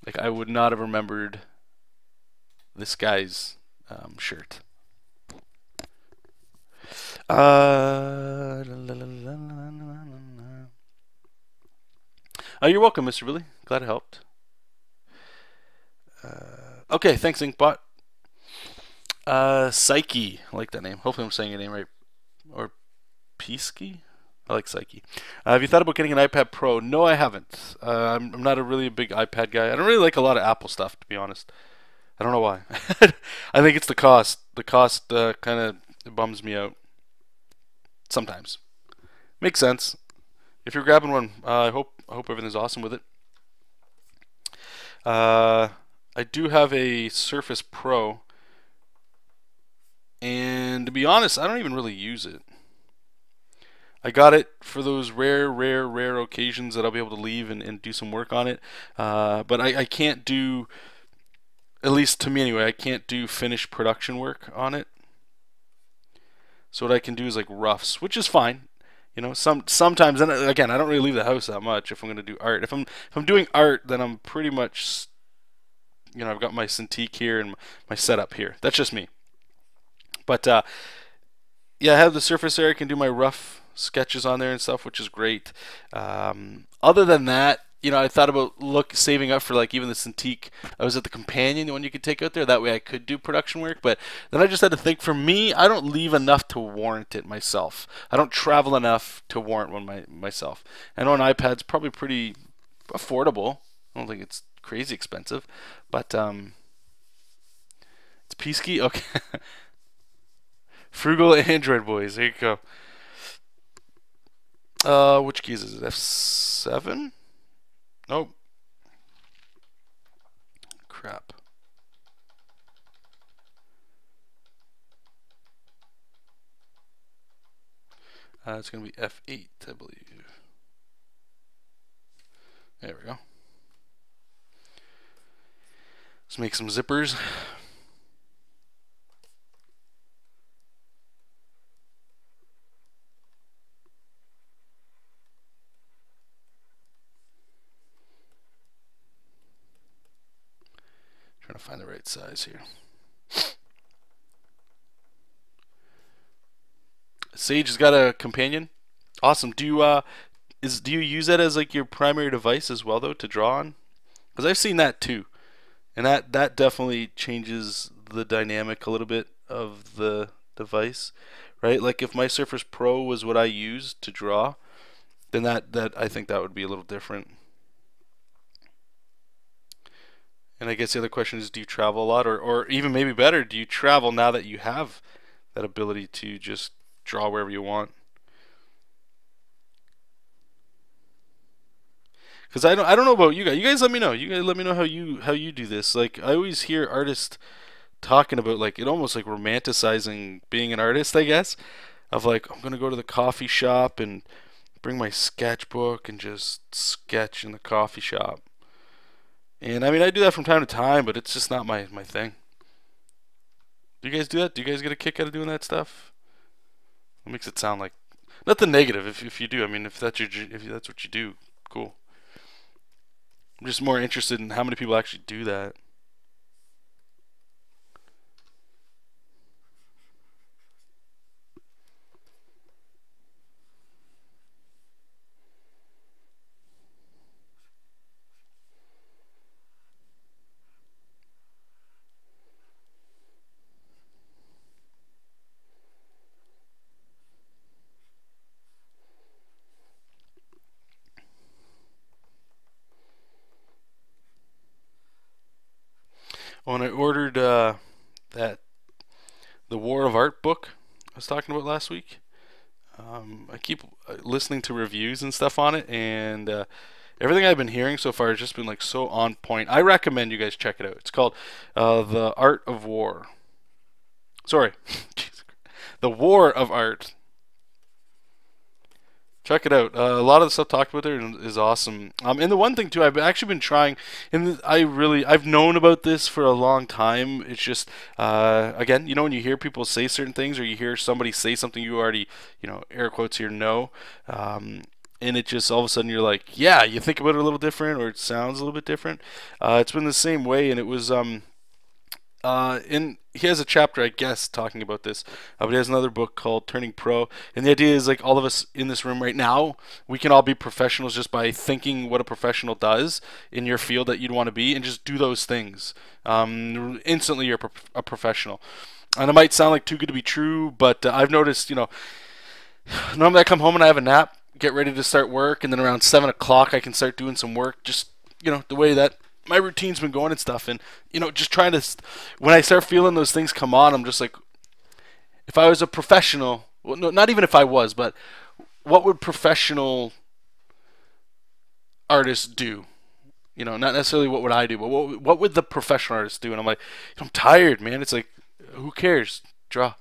A: Like I would not have remembered this guy's um, shirt. Uh, oh, you're welcome, Mr. Billy. Glad it helped. Uh, okay, thanks, Inkbot. Uh, Psyche. I like that name. Hopefully I'm saying your name right. Or Peasky? I like Psyche. Uh, have you thought about getting an iPad Pro? No, I haven't. Uh, I'm, I'm not a really big iPad guy. I don't really like a lot of Apple stuff, to be honest. I don't know why. I think it's the cost. The cost uh, kind of bums me out sometimes. Makes sense. If you're grabbing one, uh, I hope I hope everything's awesome with it. Uh, I do have a Surface Pro, and to be honest, I don't even really use it. I got it for those rare, rare, rare occasions that I'll be able to leave and, and do some work on it. Uh, but I, I can't do, at least to me anyway, I can't do finished production work on it. So what I can do is like roughs, which is fine. You know, some sometimes, and again, I don't really leave the house that much if I'm going to do art. If I'm if I'm doing art, then I'm pretty much, you know, I've got my Cintiq here and my setup here. That's just me. But uh, yeah, I have the surface area. I can do my rough sketches on there and stuff, which is great. Um, other than that, you know, I thought about look saving up for like even the Cintiq. I was at the Companion, the one you could take out there. That way, I could do production work. But then I just had to think. For me, I don't leave enough to warrant it myself. I don't travel enough to warrant one my, myself. And on iPad's probably pretty affordable. I don't think it's crazy expensive, but um, it's Peasky. Okay. Frugal Android boys. There you go. Uh, which keys is it? F7? Nope. Crap. Uh, it's going to be F8, I believe. There we go. Let's make some zippers. Find the right size here. Sage has got a companion. Awesome. Do you uh is do you use that as like your primary device as well though to draw on? Because I've seen that too, and that that definitely changes the dynamic a little bit of the device, right? Like if my Surface Pro was what I used to draw, then that that I think that would be a little different. And I guess the other question is, do you travel a lot, or, or even maybe better, do you travel now that you have that ability to just draw wherever you want? Because I don't, I don't know about you guys. You guys, let me know. You guys, let me know how you how you do this. Like I always hear artists talking about like it almost like romanticizing being an artist. I guess of like I'm gonna go to the coffee shop and bring my sketchbook and just sketch in the coffee shop. And I mean, I do that from time to time, but it's just not my, my thing. Do you guys do that? Do you guys get a kick out of doing that stuff? It makes it sound like nothing negative. If if you do, I mean, if that's your if that's what you do, cool. I'm just more interested in how many people actually do that. when I ordered uh, that the War of Art book I was talking about last week, um, I keep uh, listening to reviews and stuff on it, and uh, everything I've been hearing so far has just been like so on point. I recommend you guys check it out. It's called uh, The Art of War. Sorry, The War of Art check it out. Uh, a lot of the stuff talked about there is awesome. Um, and the one thing too, I've actually been trying, and I really, I've known about this for a long time. It's just, uh, again, you know, when you hear people say certain things, or you hear somebody say something you already, you know, air quotes here, know. Um, and it just all of a sudden you're like, yeah, you think about it a little different, or it sounds a little bit different. Uh, it's been the same way, and it was um, uh, in he has a chapter, I guess, talking about this. Uh, but he has another book called Turning Pro, and the idea is like all of us in this room right now, we can all be professionals just by thinking what a professional does in your field that you'd want to be, and just do those things. Um, instantly, you're a professional. And it might sound like too good to be true, but uh, I've noticed, you know, normally I come home and I have a nap, get ready to start work, and then around seven o'clock I can start doing some work. Just you know, the way that my routine's been going and stuff and you know just trying to when i start feeling those things come on i'm just like if i was a professional well no not even if i was but what would professional artists do you know not necessarily what would i do but what, what would the professional artists do and i'm like i'm tired man it's like who cares draw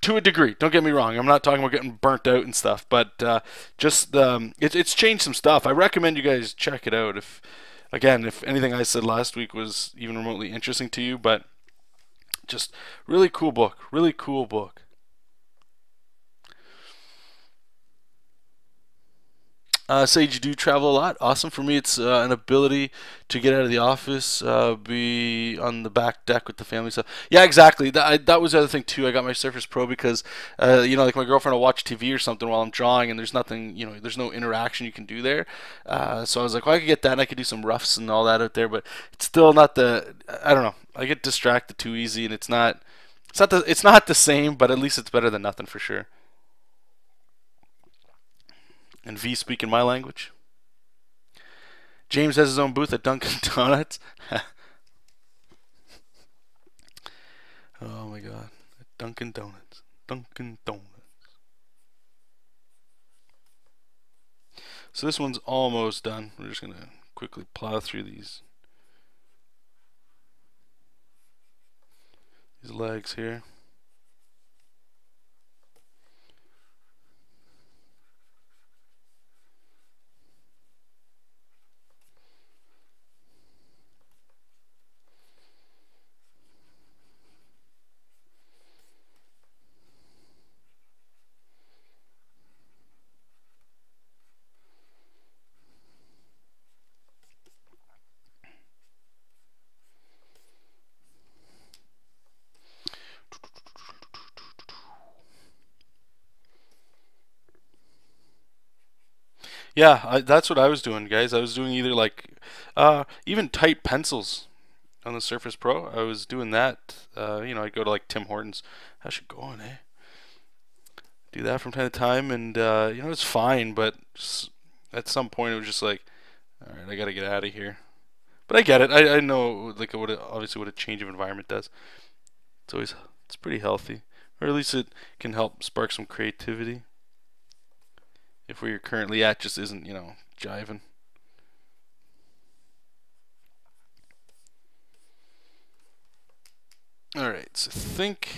A: to a degree. Don't get me wrong. I'm not talking about getting burnt out and stuff, but uh, just um, it, it's changed some stuff. I recommend you guys check it out. If again, if anything I said last week was even remotely interesting to you, but just really cool book. Really cool book. Uh, Sage, you do travel a lot. Awesome. For me, it's uh, an ability to get out of the office, uh, be on the back deck with the family stuff. Yeah, exactly. That, I, that was the other thing, too. I got my Surface Pro because, uh, you know, like my girlfriend will watch TV or something while I'm drawing, and there's nothing, you know, there's no interaction you can do there. Uh, so I was like, well, I could get that, and I could do some roughs and all that out there, but it's still not the, I don't know. I get distracted too easy, and it's not, it's not the, it's not the same, but at least it's better than nothing for sure. And V speaking my language. James has his own booth at Dunkin' Donuts. oh my god. Dunkin' Donuts. Dunkin' Donuts. So this one's almost done. We're just going to quickly plow through these. These legs here. Yeah, I, that's what I was doing, guys. I was doing either like uh, even tight pencils on the Surface Pro. I was doing that. Uh, you know, I'd go to like Tim Hortons. How's it going, eh? Do that from time to time, and uh, you know it's fine. But at some point, it was just like, all right, I got to get out of here. But I get it. I, I know like what a, obviously what a change of environment does. It's always it's pretty healthy, or at least it can help spark some creativity if where you're currently at just isn't, you know, jiving. All right, so think,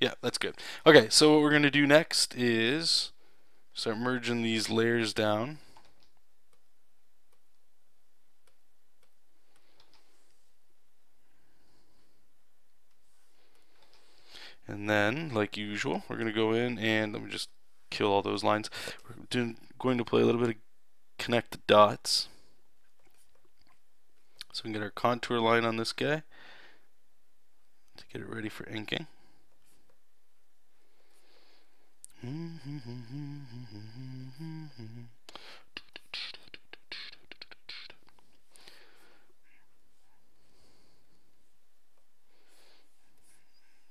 A: yeah, that's good. Okay, so what we're going to do next is start merging these layers down. And then, like usual, we're going to go in and let me just kill all those lines. We're doing, going to play a little bit of connect the dots. So we can get our contour line on this guy to get it ready for inking.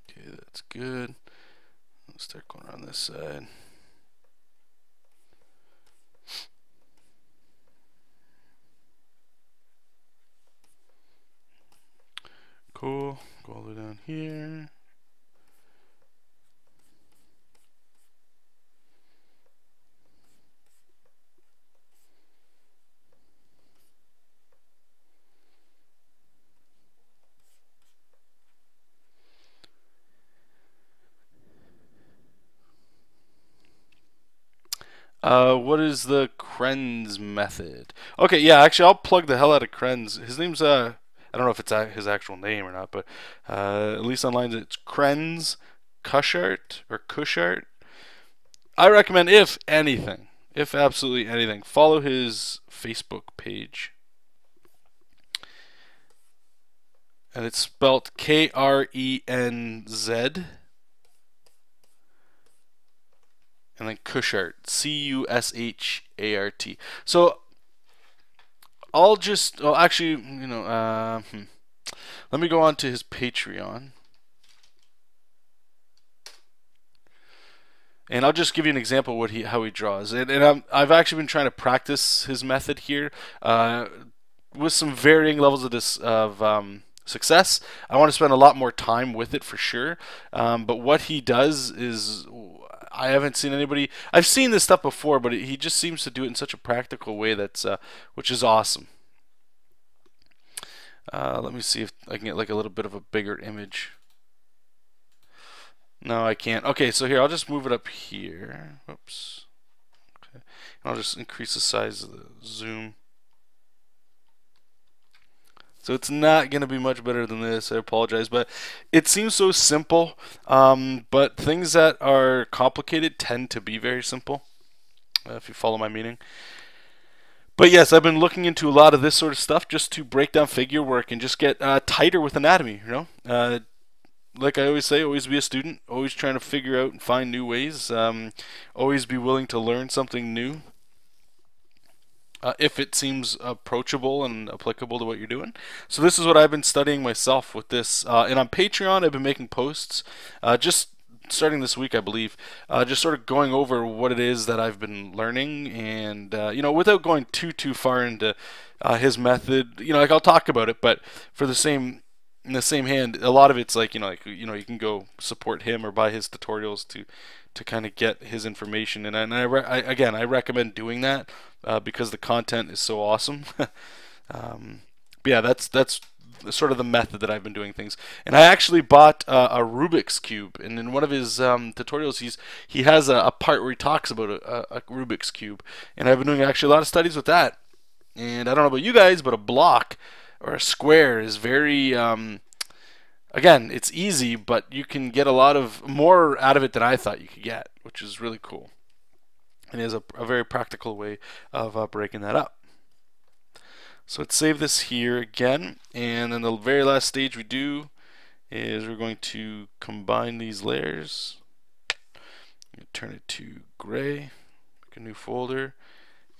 A: Okay, that's good. Let's start going around this side. Cool. Go all the way down here. Uh, what is the Krenz method? Okay, yeah, actually, I'll plug the hell out of Krenz. His name's uh, I don't know if it's his actual name or not, but uh, at least online it's Krenz Cushart or Cushart. I recommend, if anything, if absolutely anything, follow his Facebook page. And it's spelled K R E N Z. And then Cushart, C U S H A R T. So I'll just, well, actually, you know, uh, hmm. let me go on to his Patreon. And I'll just give you an example of what he, how he draws. And, and i have actually been trying to practice his method here uh, with some varying levels of this of um, success. I want to spend a lot more time with it for sure. Um, but what he does is I haven't seen anybody. I've seen this stuff before, but he just seems to do it in such a practical way that's, uh, which is awesome. Uh, let me see if I can get like a little bit of a bigger image. No, I can't. Okay, so here, I'll just move it up here. Oops. Okay. I'll just increase the size of the zoom. So it's not going to be much better than this. I apologize, but it seems so simple. Um, but things that are complicated tend to be very simple, uh, if you follow my meaning. But yes, I've been looking into a lot of this sort of stuff just to break down figure work and just get uh, tighter with anatomy. You know, uh, like I always say, always be a student, always trying to figure out and find new ways. Um, always be willing to learn something new uh, if it seems approachable and applicable to what you're doing. So this is what I've been studying myself with this. Uh, and on Patreon, I've been making posts uh, just starting this week, I believe, uh, just sort of going over what it is that I've been learning, and uh, you know, without going too too far into uh, his method, you know, like I'll talk about it, but for the same in the same hand, a lot of it's like you know, like you know, you can go support him or buy his tutorials to to kind of get his information. And, and I, I again, I recommend doing that uh, because the content is so awesome. um, but yeah, that's that's sort of the method that I've been doing things. And I actually bought uh, a Rubik's cube, and in one of his um, tutorials, he's he has a, a, part where he talks about a, a, Rubik's cube, and I've been doing actually a lot of studies with that. And I don't know about you guys, but a block or a square is very um, again, it's easy, but you can get a lot of more out of it than I thought you could get, which is really cool. And is a, a very practical way of uh, breaking that up. So let's save this here again, and then the very last stage we do is we're going to combine these layers. Turn it to gray, make a new folder,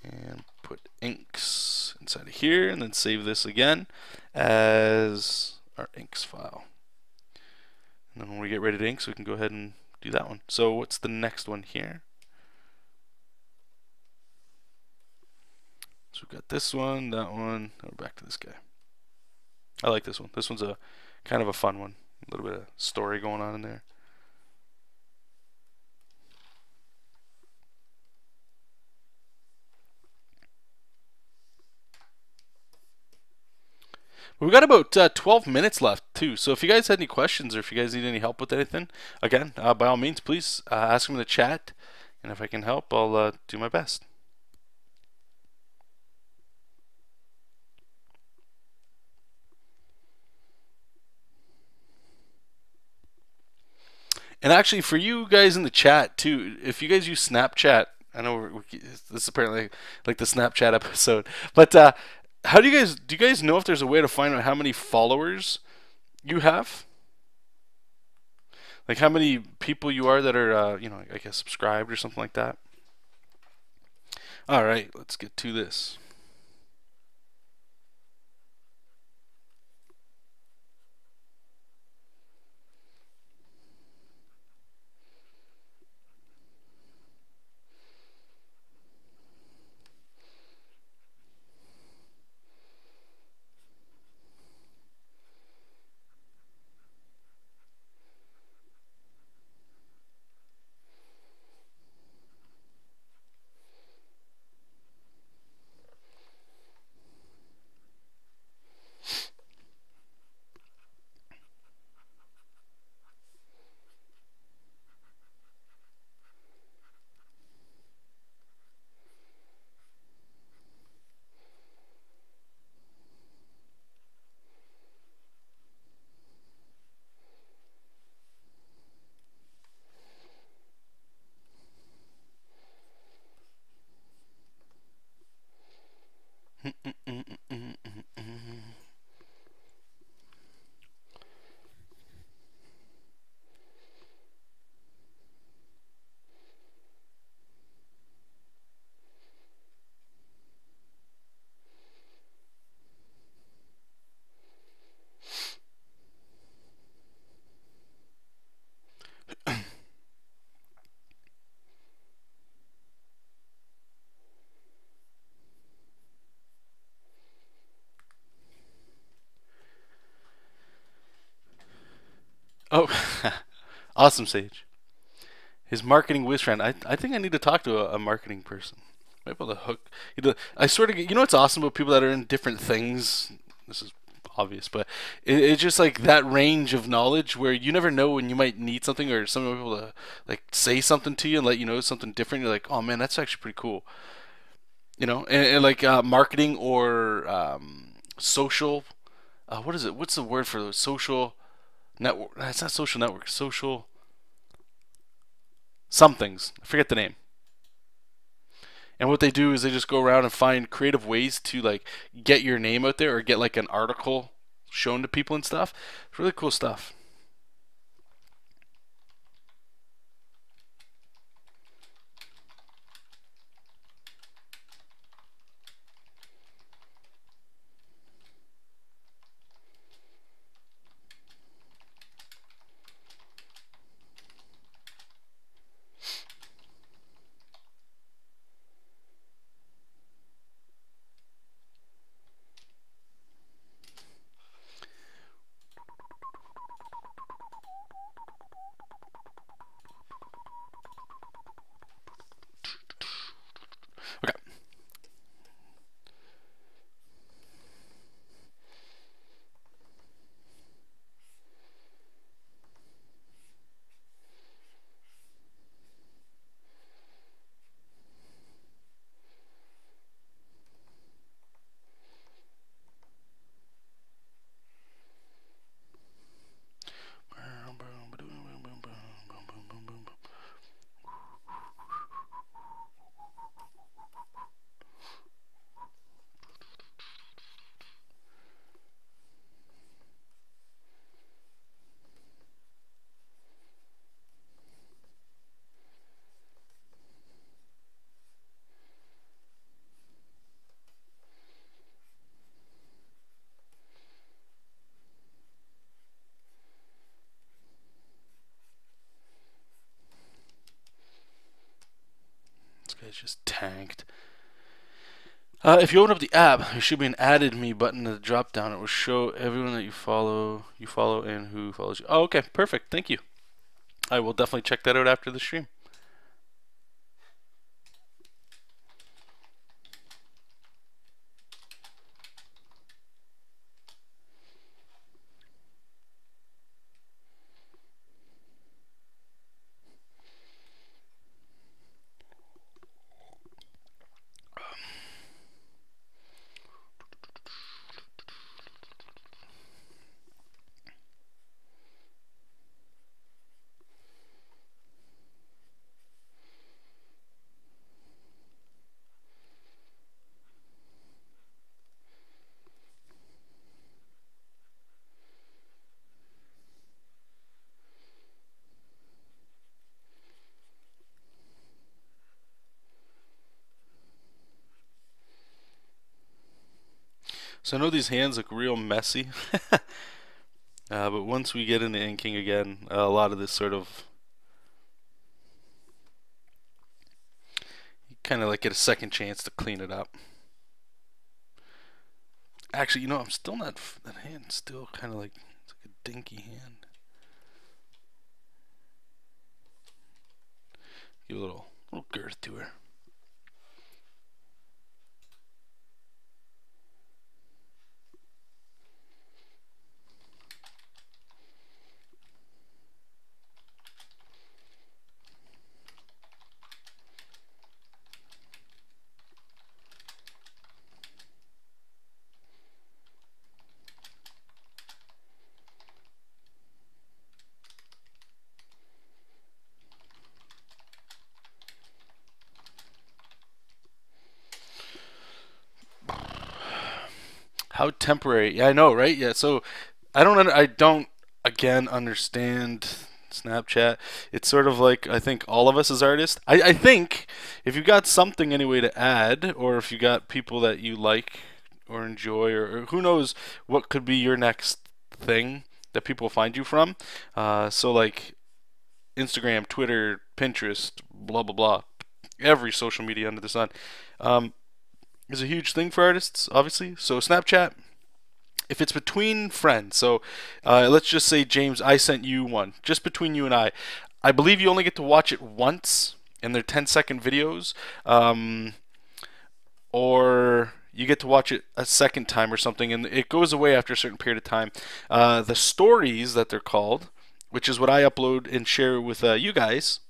A: and put inks inside of here, and then save this again as our inks file. And then when we get ready to inks, we can go ahead and do that one. So what's the next one here? So we've got this one, that one, we're back to this guy. I like this one. This one's a kind of a fun one. A little bit of story going on in there. We've got about uh, 12 minutes left, too. So if you guys had any questions or if you guys need any help with anything, again, uh, by all means, please uh, ask them in the chat. And if I can help, I'll uh, do my best. And actually, for you guys in the chat, too, if you guys use Snapchat, I know we're, we're, this is apparently like the Snapchat episode, but uh, how do you guys do you guys know if there's a way to find out how many followers you have? Like how many people you are that are uh, you know I guess subscribed or something like that. All right, let's get to this. Oh, awesome, Sage. His marketing whiz friend. I, I think I need to talk to a, a marketing person. Maybe able to hook. You know, I sort of. You know what's awesome about people that are in different things. This is obvious, but it, it's just like that range of knowledge where you never know when you might need something or someone will be able to like say something to you and let you know something different. You're like, oh man, that's actually pretty cool. You know, and, and like uh, marketing or um, social. Uh, what is it? What's the word for those social network? Uh, it's not social network. Social somethings. I forget the name. And what they do is they just go around and find creative ways to like get your name out there or get like an article shown to people and stuff. It's really cool stuff. guy's just tanked. Uh, if you open up the app, there should be an added me button in the drop down. It will show everyone that you follow, you follow, and who follows you. Oh, okay, perfect. Thank you. I will definitely check that out after the stream. So I know these hands look real messy. uh, but once we get into inking again, uh, a lot of this sort of you kind of like get a second chance to clean it up. Actually, you know, I'm still not that hand still kind of like it's like a dinky hand. Give a little little girth to her. How temporary? Yeah, I know, right? Yeah. So I don't. I don't again understand Snapchat. It's sort of like I think all of us as artists. I, I think if you got something anyway to add, or if you got people that you like or enjoy, or, or who knows what could be your next thing that people find you from. Uh, so like Instagram, Twitter, Pinterest, blah blah blah, every social media under the sun. Um, is a huge thing for artists, obviously. So Snapchat, if it's between friends, so uh, let's just say James, I sent you one, just between you and I. I believe you only get to watch it once, and they're 10 second videos, um, or you get to watch it a second time or something, and it goes away after a certain period of time. Uh, the stories that they're called, which is what I upload and share with uh, you guys,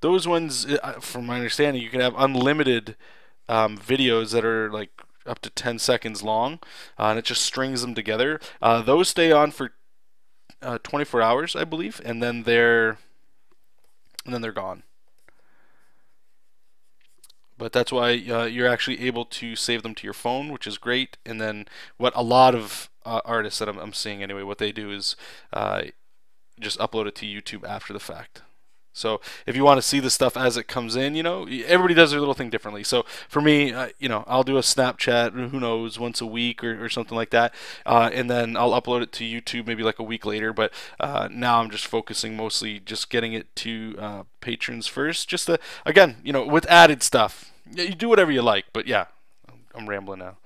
A: those ones, uh, from my understanding, you can have unlimited um, videos that are like up to 10 seconds long, uh, and it just strings them together. Uh, those stay on for uh, 24 hours, I believe, and then they're and then they're gone. But that's why uh, you're actually able to save them to your phone, which is great. And then what a lot of uh, artists that I'm, I'm, seeing anyway, what they do is uh, just upload it to YouTube after the fact. So if you want to see the stuff as it comes in, you know, everybody does their little thing differently. So for me, uh, you know, I'll do a Snapchat, who knows, once a week or, or something like that, uh, and then I'll upload it to YouTube maybe like a week later. But uh, now I'm just focusing mostly just getting it to uh, patrons first, just to again, you know, with added stuff. You do whatever you like, but yeah, I'm rambling now.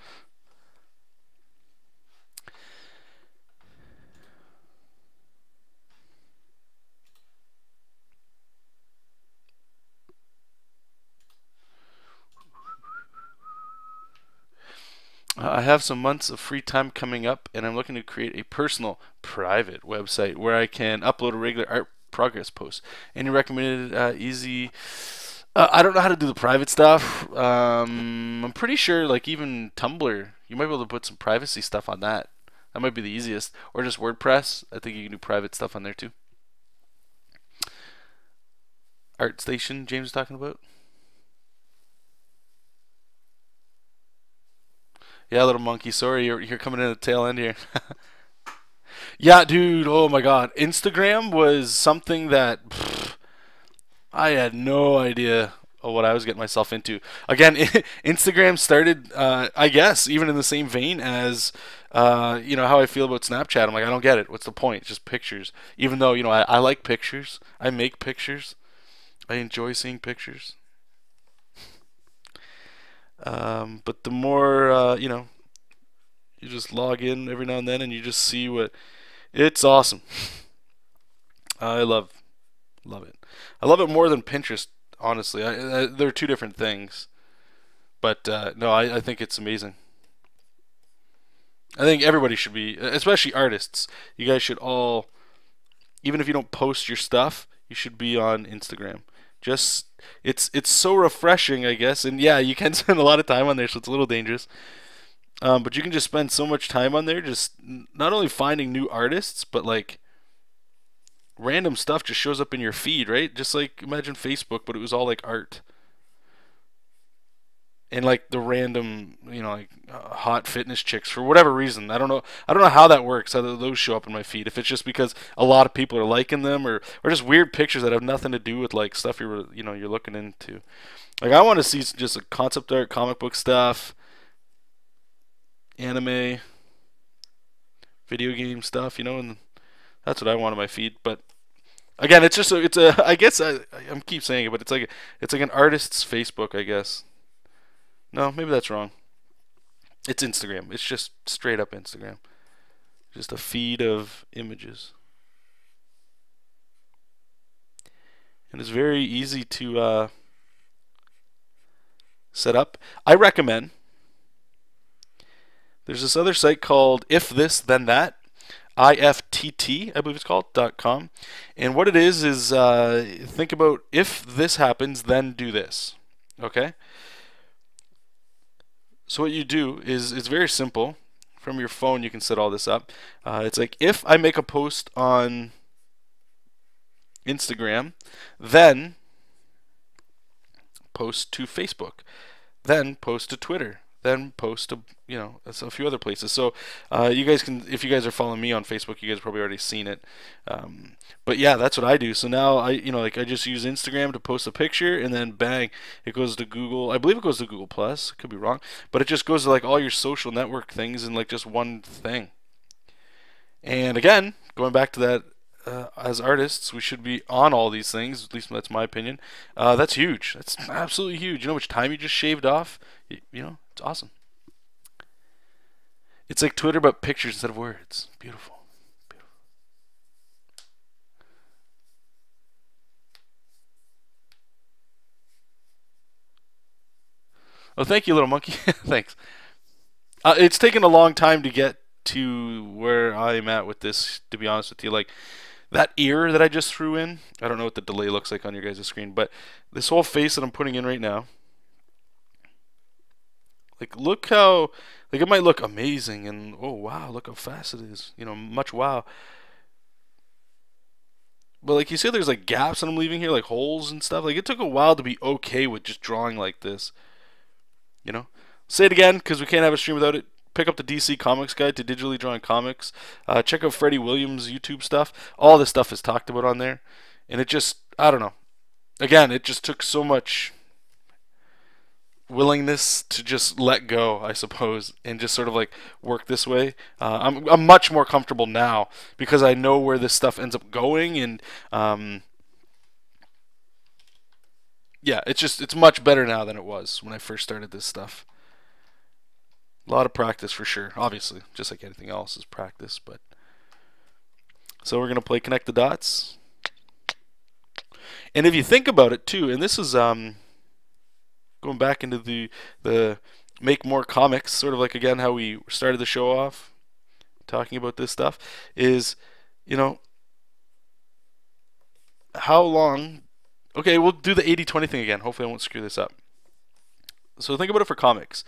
A: I have some months of free time coming up, and I'm looking to create a personal, private website where I can upload a regular art progress post. Any recommended uh, easy? Uh, I don't know how to do the private stuff. Um, I'm pretty sure, like even Tumblr, you might be able to put some privacy stuff on that. That might be the easiest, or just WordPress. I think you can do private stuff on there too. ArtStation, James was talking about. Yeah, little monkey. Sorry, you're you're coming in at the tail end here. yeah, dude. Oh my God, Instagram was something that pff, I had no idea what I was getting myself into. Again, Instagram started, uh, I guess, even in the same vein as, uh, you know, how I feel about Snapchat. I'm like, I don't get it. What's the point? Just pictures. Even though, you know, I, I like pictures. I make pictures. I enjoy seeing pictures. Um, but the more uh, you know, you just log in every now and then, and you just see what. It's awesome. I love, love it. I love it more than Pinterest. Honestly, I, I, they're two different things. But uh, no, I, I think it's amazing. I think everybody should be, especially artists. You guys should all, even if you don't post your stuff, you should be on Instagram just it's it's so refreshing, I guess. And yeah, you can spend a lot of time on there, so it's a little dangerous. Um, but you can just spend so much time on there, just not only finding new artists, but like random stuff just shows up in your feed, right? Just like imagine Facebook, but it was all like art and like the random, you know, like uh, hot fitness chicks for whatever reason. I don't know. I don't know how that works. How those show up in my feed? If it's just because a lot of people are liking them, or or just weird pictures that have nothing to do with like stuff you're you know you're looking into. Like I want to see just a concept art, comic book stuff, anime, video game stuff, you know, and that's what I want in my feed. But again, it's just a, it's a I guess I I keep saying it, but it's like it's like an artist's Facebook, I guess. No, maybe that's wrong. It's Instagram. It's just straight up Instagram. Just a feed of images. And it's very easy to uh, set up. I recommend. There's this other site called If This Then That. IFTT, I believe it's called, dot .com. And what it is is uh, think about if this happens, then do this. Okay? So what you do is it's very simple. From your phone, you can set all this up. Uh, it's like if I make a post on Instagram, then post to Facebook, then post to Twitter, then post to you know a few other places. So uh, you guys can, if you guys are following me on Facebook, you guys probably already seen it. Um, but yeah, that's what I do. So now I you know like I just use Instagram to post a picture, and then bang, it goes to Google. I believe it goes to Google Plus. Could be wrong, but it just goes to like all your social network things in like just one thing. And again, going back to that uh, as artists, we should be on all these things. At least that's my opinion. Uh, that's huge. That's absolutely huge. You know how much time you just shaved off? You, you know, it's awesome. It's like Twitter, but pictures instead of words. Beautiful. Beautiful. Oh, thank you, little monkey. Thanks. Uh, it's taken a long time to get to where I'm at with this, to be honest with you. Like, that ear that I just threw in, I don't know what the delay looks like on your guys' screen, but this whole face that I'm putting in right now, like, look how, like, it might look amazing, and, oh, wow, look how fast it is. You know, much wow. But, like, you see there's, like, gaps that I'm leaving here, like, holes and stuff. Like, it took a while to be okay with just drawing like this. You know? Say it again, because we can't have a stream without it. Pick up the DC Comics Guide to digitally drawing comics. Uh, check out Freddie Williams' YouTube stuff. All this stuff is talked about on there. And it just, I don't know. Again, it just took so much willingness to just let go, I suppose, and just sort of like work this way. Uh, I'm I'm much more comfortable now because I know where this stuff ends up going, and um, yeah, it's just it's much better now than it was when I first started this stuff. A lot of practice for sure. Obviously, just like anything else is practice, but so we're gonna play connect the dots. And if you think about it too, and this is um going back into the the make more comics, sort of like again how we started the show off talking about this stuff, is you know how long okay, we'll do the 80-20 thing again. Hopefully I won't screw this up. So think about it for comics.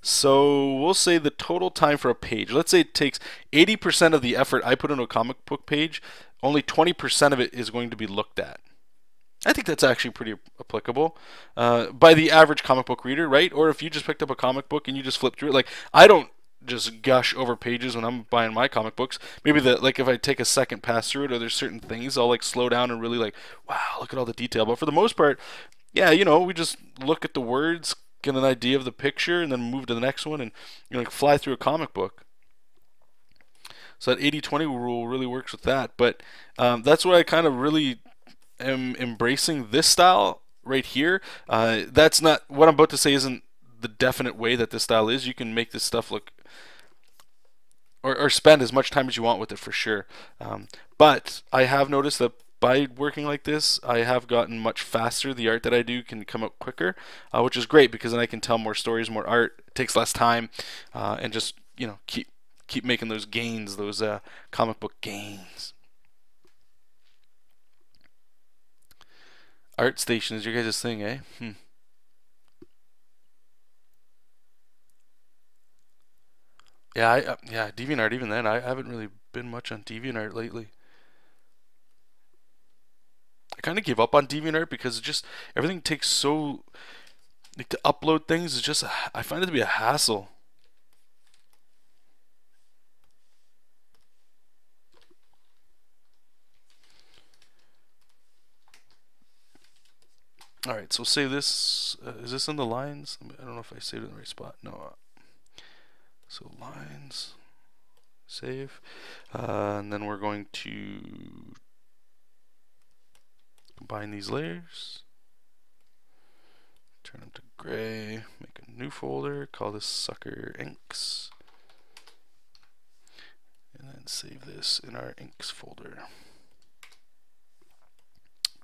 A: So we'll say the total time for a page. Let's say it takes 80% of the effort I put into a comic book page, only 20% of it is going to be looked at. I think that's actually pretty applicable uh, by the average comic book reader, right? Or if you just picked up a comic book and you just flip through it, like I don't just gush over pages when I'm buying my comic books. Maybe the like if I take a second pass through it, or there's certain things I'll like slow down and really like, wow, look at all the detail. But for the most part, yeah, you know, we just look at the words, get an idea of the picture, and then move to the next one, and you know, like fly through a comic book. So that 80-20 rule really works with that. But um, that's why I kind of really am embracing this style right here. Uh, that's not what I'm about to say. Isn't the definite way that this style is. You can make this stuff look or, or spend as much time as you want with it for sure. Um, but I have noticed that by working like this, I have gotten much faster. The art that I do can come out quicker, uh, which is great because then I can tell more stories, more art. It takes less time, uh, and just you know keep keep making those gains, those uh, comic book gains. ArtStation is your guys' thing, eh? Hmm. Yeah, I, uh, yeah, DeviantArt. Even then, I haven't really been much on DeviantArt lately. I kind of gave up on DeviantArt because it just everything takes so like to upload things is just I find it to be a hassle. All right, so say this. Uh, is this in the lines? I don't know if I saved it in the right spot. No. So lines, save, uh, and then we're going to combine these layers, turn them to gray, make a new folder, call this sucker inks, and then save this in our inks folder.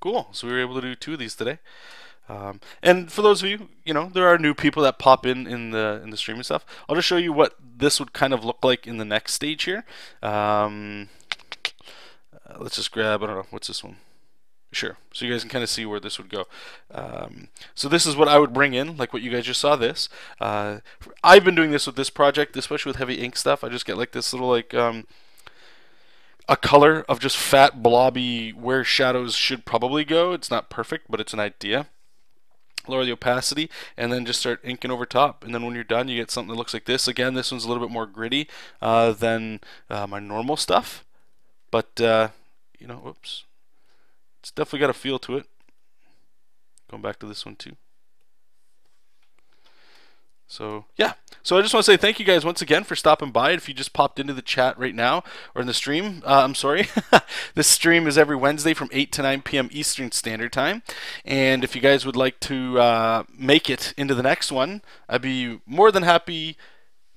A: Cool. So we were able to do two of these today. Um, and for those of you, you know, there are new people that pop in in the in the streaming stuff. I'll just show you what this would kind of look like in the next stage here. Um, uh, let's just grab. I don't know what's this one. Sure. So you guys can kind of see where this would go. Um, so this is what I would bring in, like what you guys just saw. This. Uh, I've been doing this with this project, especially with heavy ink stuff. I just get like this little like. A color of just fat blobby where shadows should probably go. It's not perfect, but it's an idea. Lower the opacity and then just start inking over top. And then when you're done, you get something that looks like this. Again, this one's a little bit more gritty uh, than uh, my normal stuff, but uh, you know, whoops, it's definitely got a feel to it. Going back to this one too. So yeah, so I just want to say thank you guys once again for stopping by. If you just popped into the chat right now or in the stream, uh, I'm sorry. this stream is every Wednesday from 8 to 9 p.m. Eastern Standard Time. And if you guys would like to uh, make it into the next one, I'd be more than happy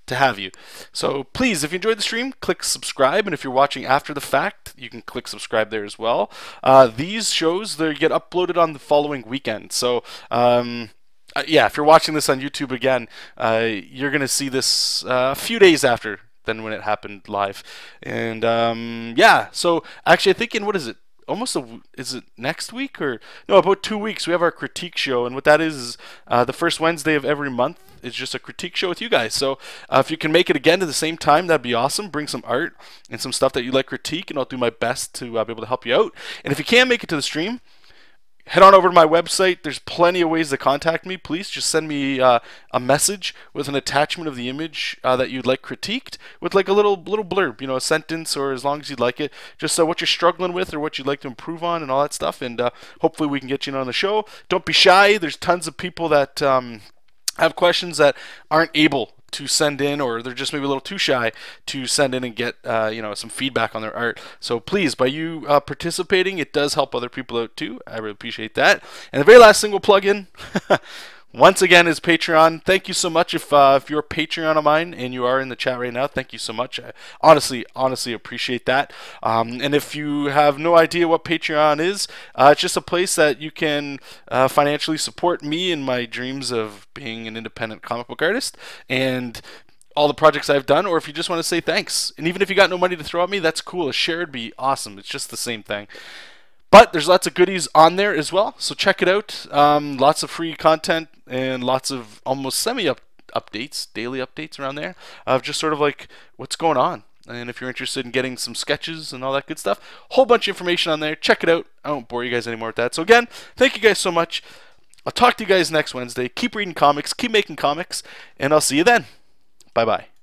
A: to have you. So please, if you enjoyed the stream, click subscribe, and if you're watching after the fact, you can click subscribe there as well. Uh, these shows they get uploaded on the following weekend, so. Um, uh, yeah, if you're watching this on YouTube again, uh, you're gonna see this uh, a few days after than when it happened live. And um, yeah, so actually, I think in what is it? Almost a is it next week or no? About two weeks we have our critique show, and what that is is uh, the first Wednesday of every month it's just a critique show with you guys. So uh, if you can make it again at the same time, that'd be awesome. Bring some art and some stuff that you like critique, and I'll do my best to uh, be able to help you out. And if you can't make it to the stream, head on over to my website. There's plenty of ways to contact me. Please just send me uh, a message with an attachment of the image uh, that you'd like critiqued, with like a little little blurb, you know, a sentence or as long as you'd like it, just uh, what you're struggling with or what you'd like to improve on and all that stuff. And uh, hopefully we can get you on the show. Don't be shy. There's tons of people that. Um, have questions that aren't able to send in or they're just maybe a little too shy to send in and get uh, you know some feedback on their art. So please by you uh, participating it does help other people out too. I really appreciate that. And the very last thing we'll plug in once again is Patreon. Thank you so much if uh, if you're a Patreon of mine and you are in the chat right now. Thank you so much. I honestly, honestly appreciate that. Um, and if you have no idea what Patreon is, uh, it's just a place that you can uh, financially support me in my dreams of being an independent comic book artist and all the projects I've done, or if you just want to say thanks. And even if you got no money to throw at me, that's cool. A share would be awesome. It's just the same thing. But there's lots of goodies on there as well, so check it out. Um, lots of free content and lots of almost semi up updates, daily updates around there of just sort of like what's going on. And if you're interested in getting some sketches and all that good stuff, whole bunch of information on there. Check it out. I won't bore you guys anymore with that. So again, thank you guys so much. I'll talk to you guys next Wednesday. Keep reading comics, keep making comics, and I'll see you then. Bye bye.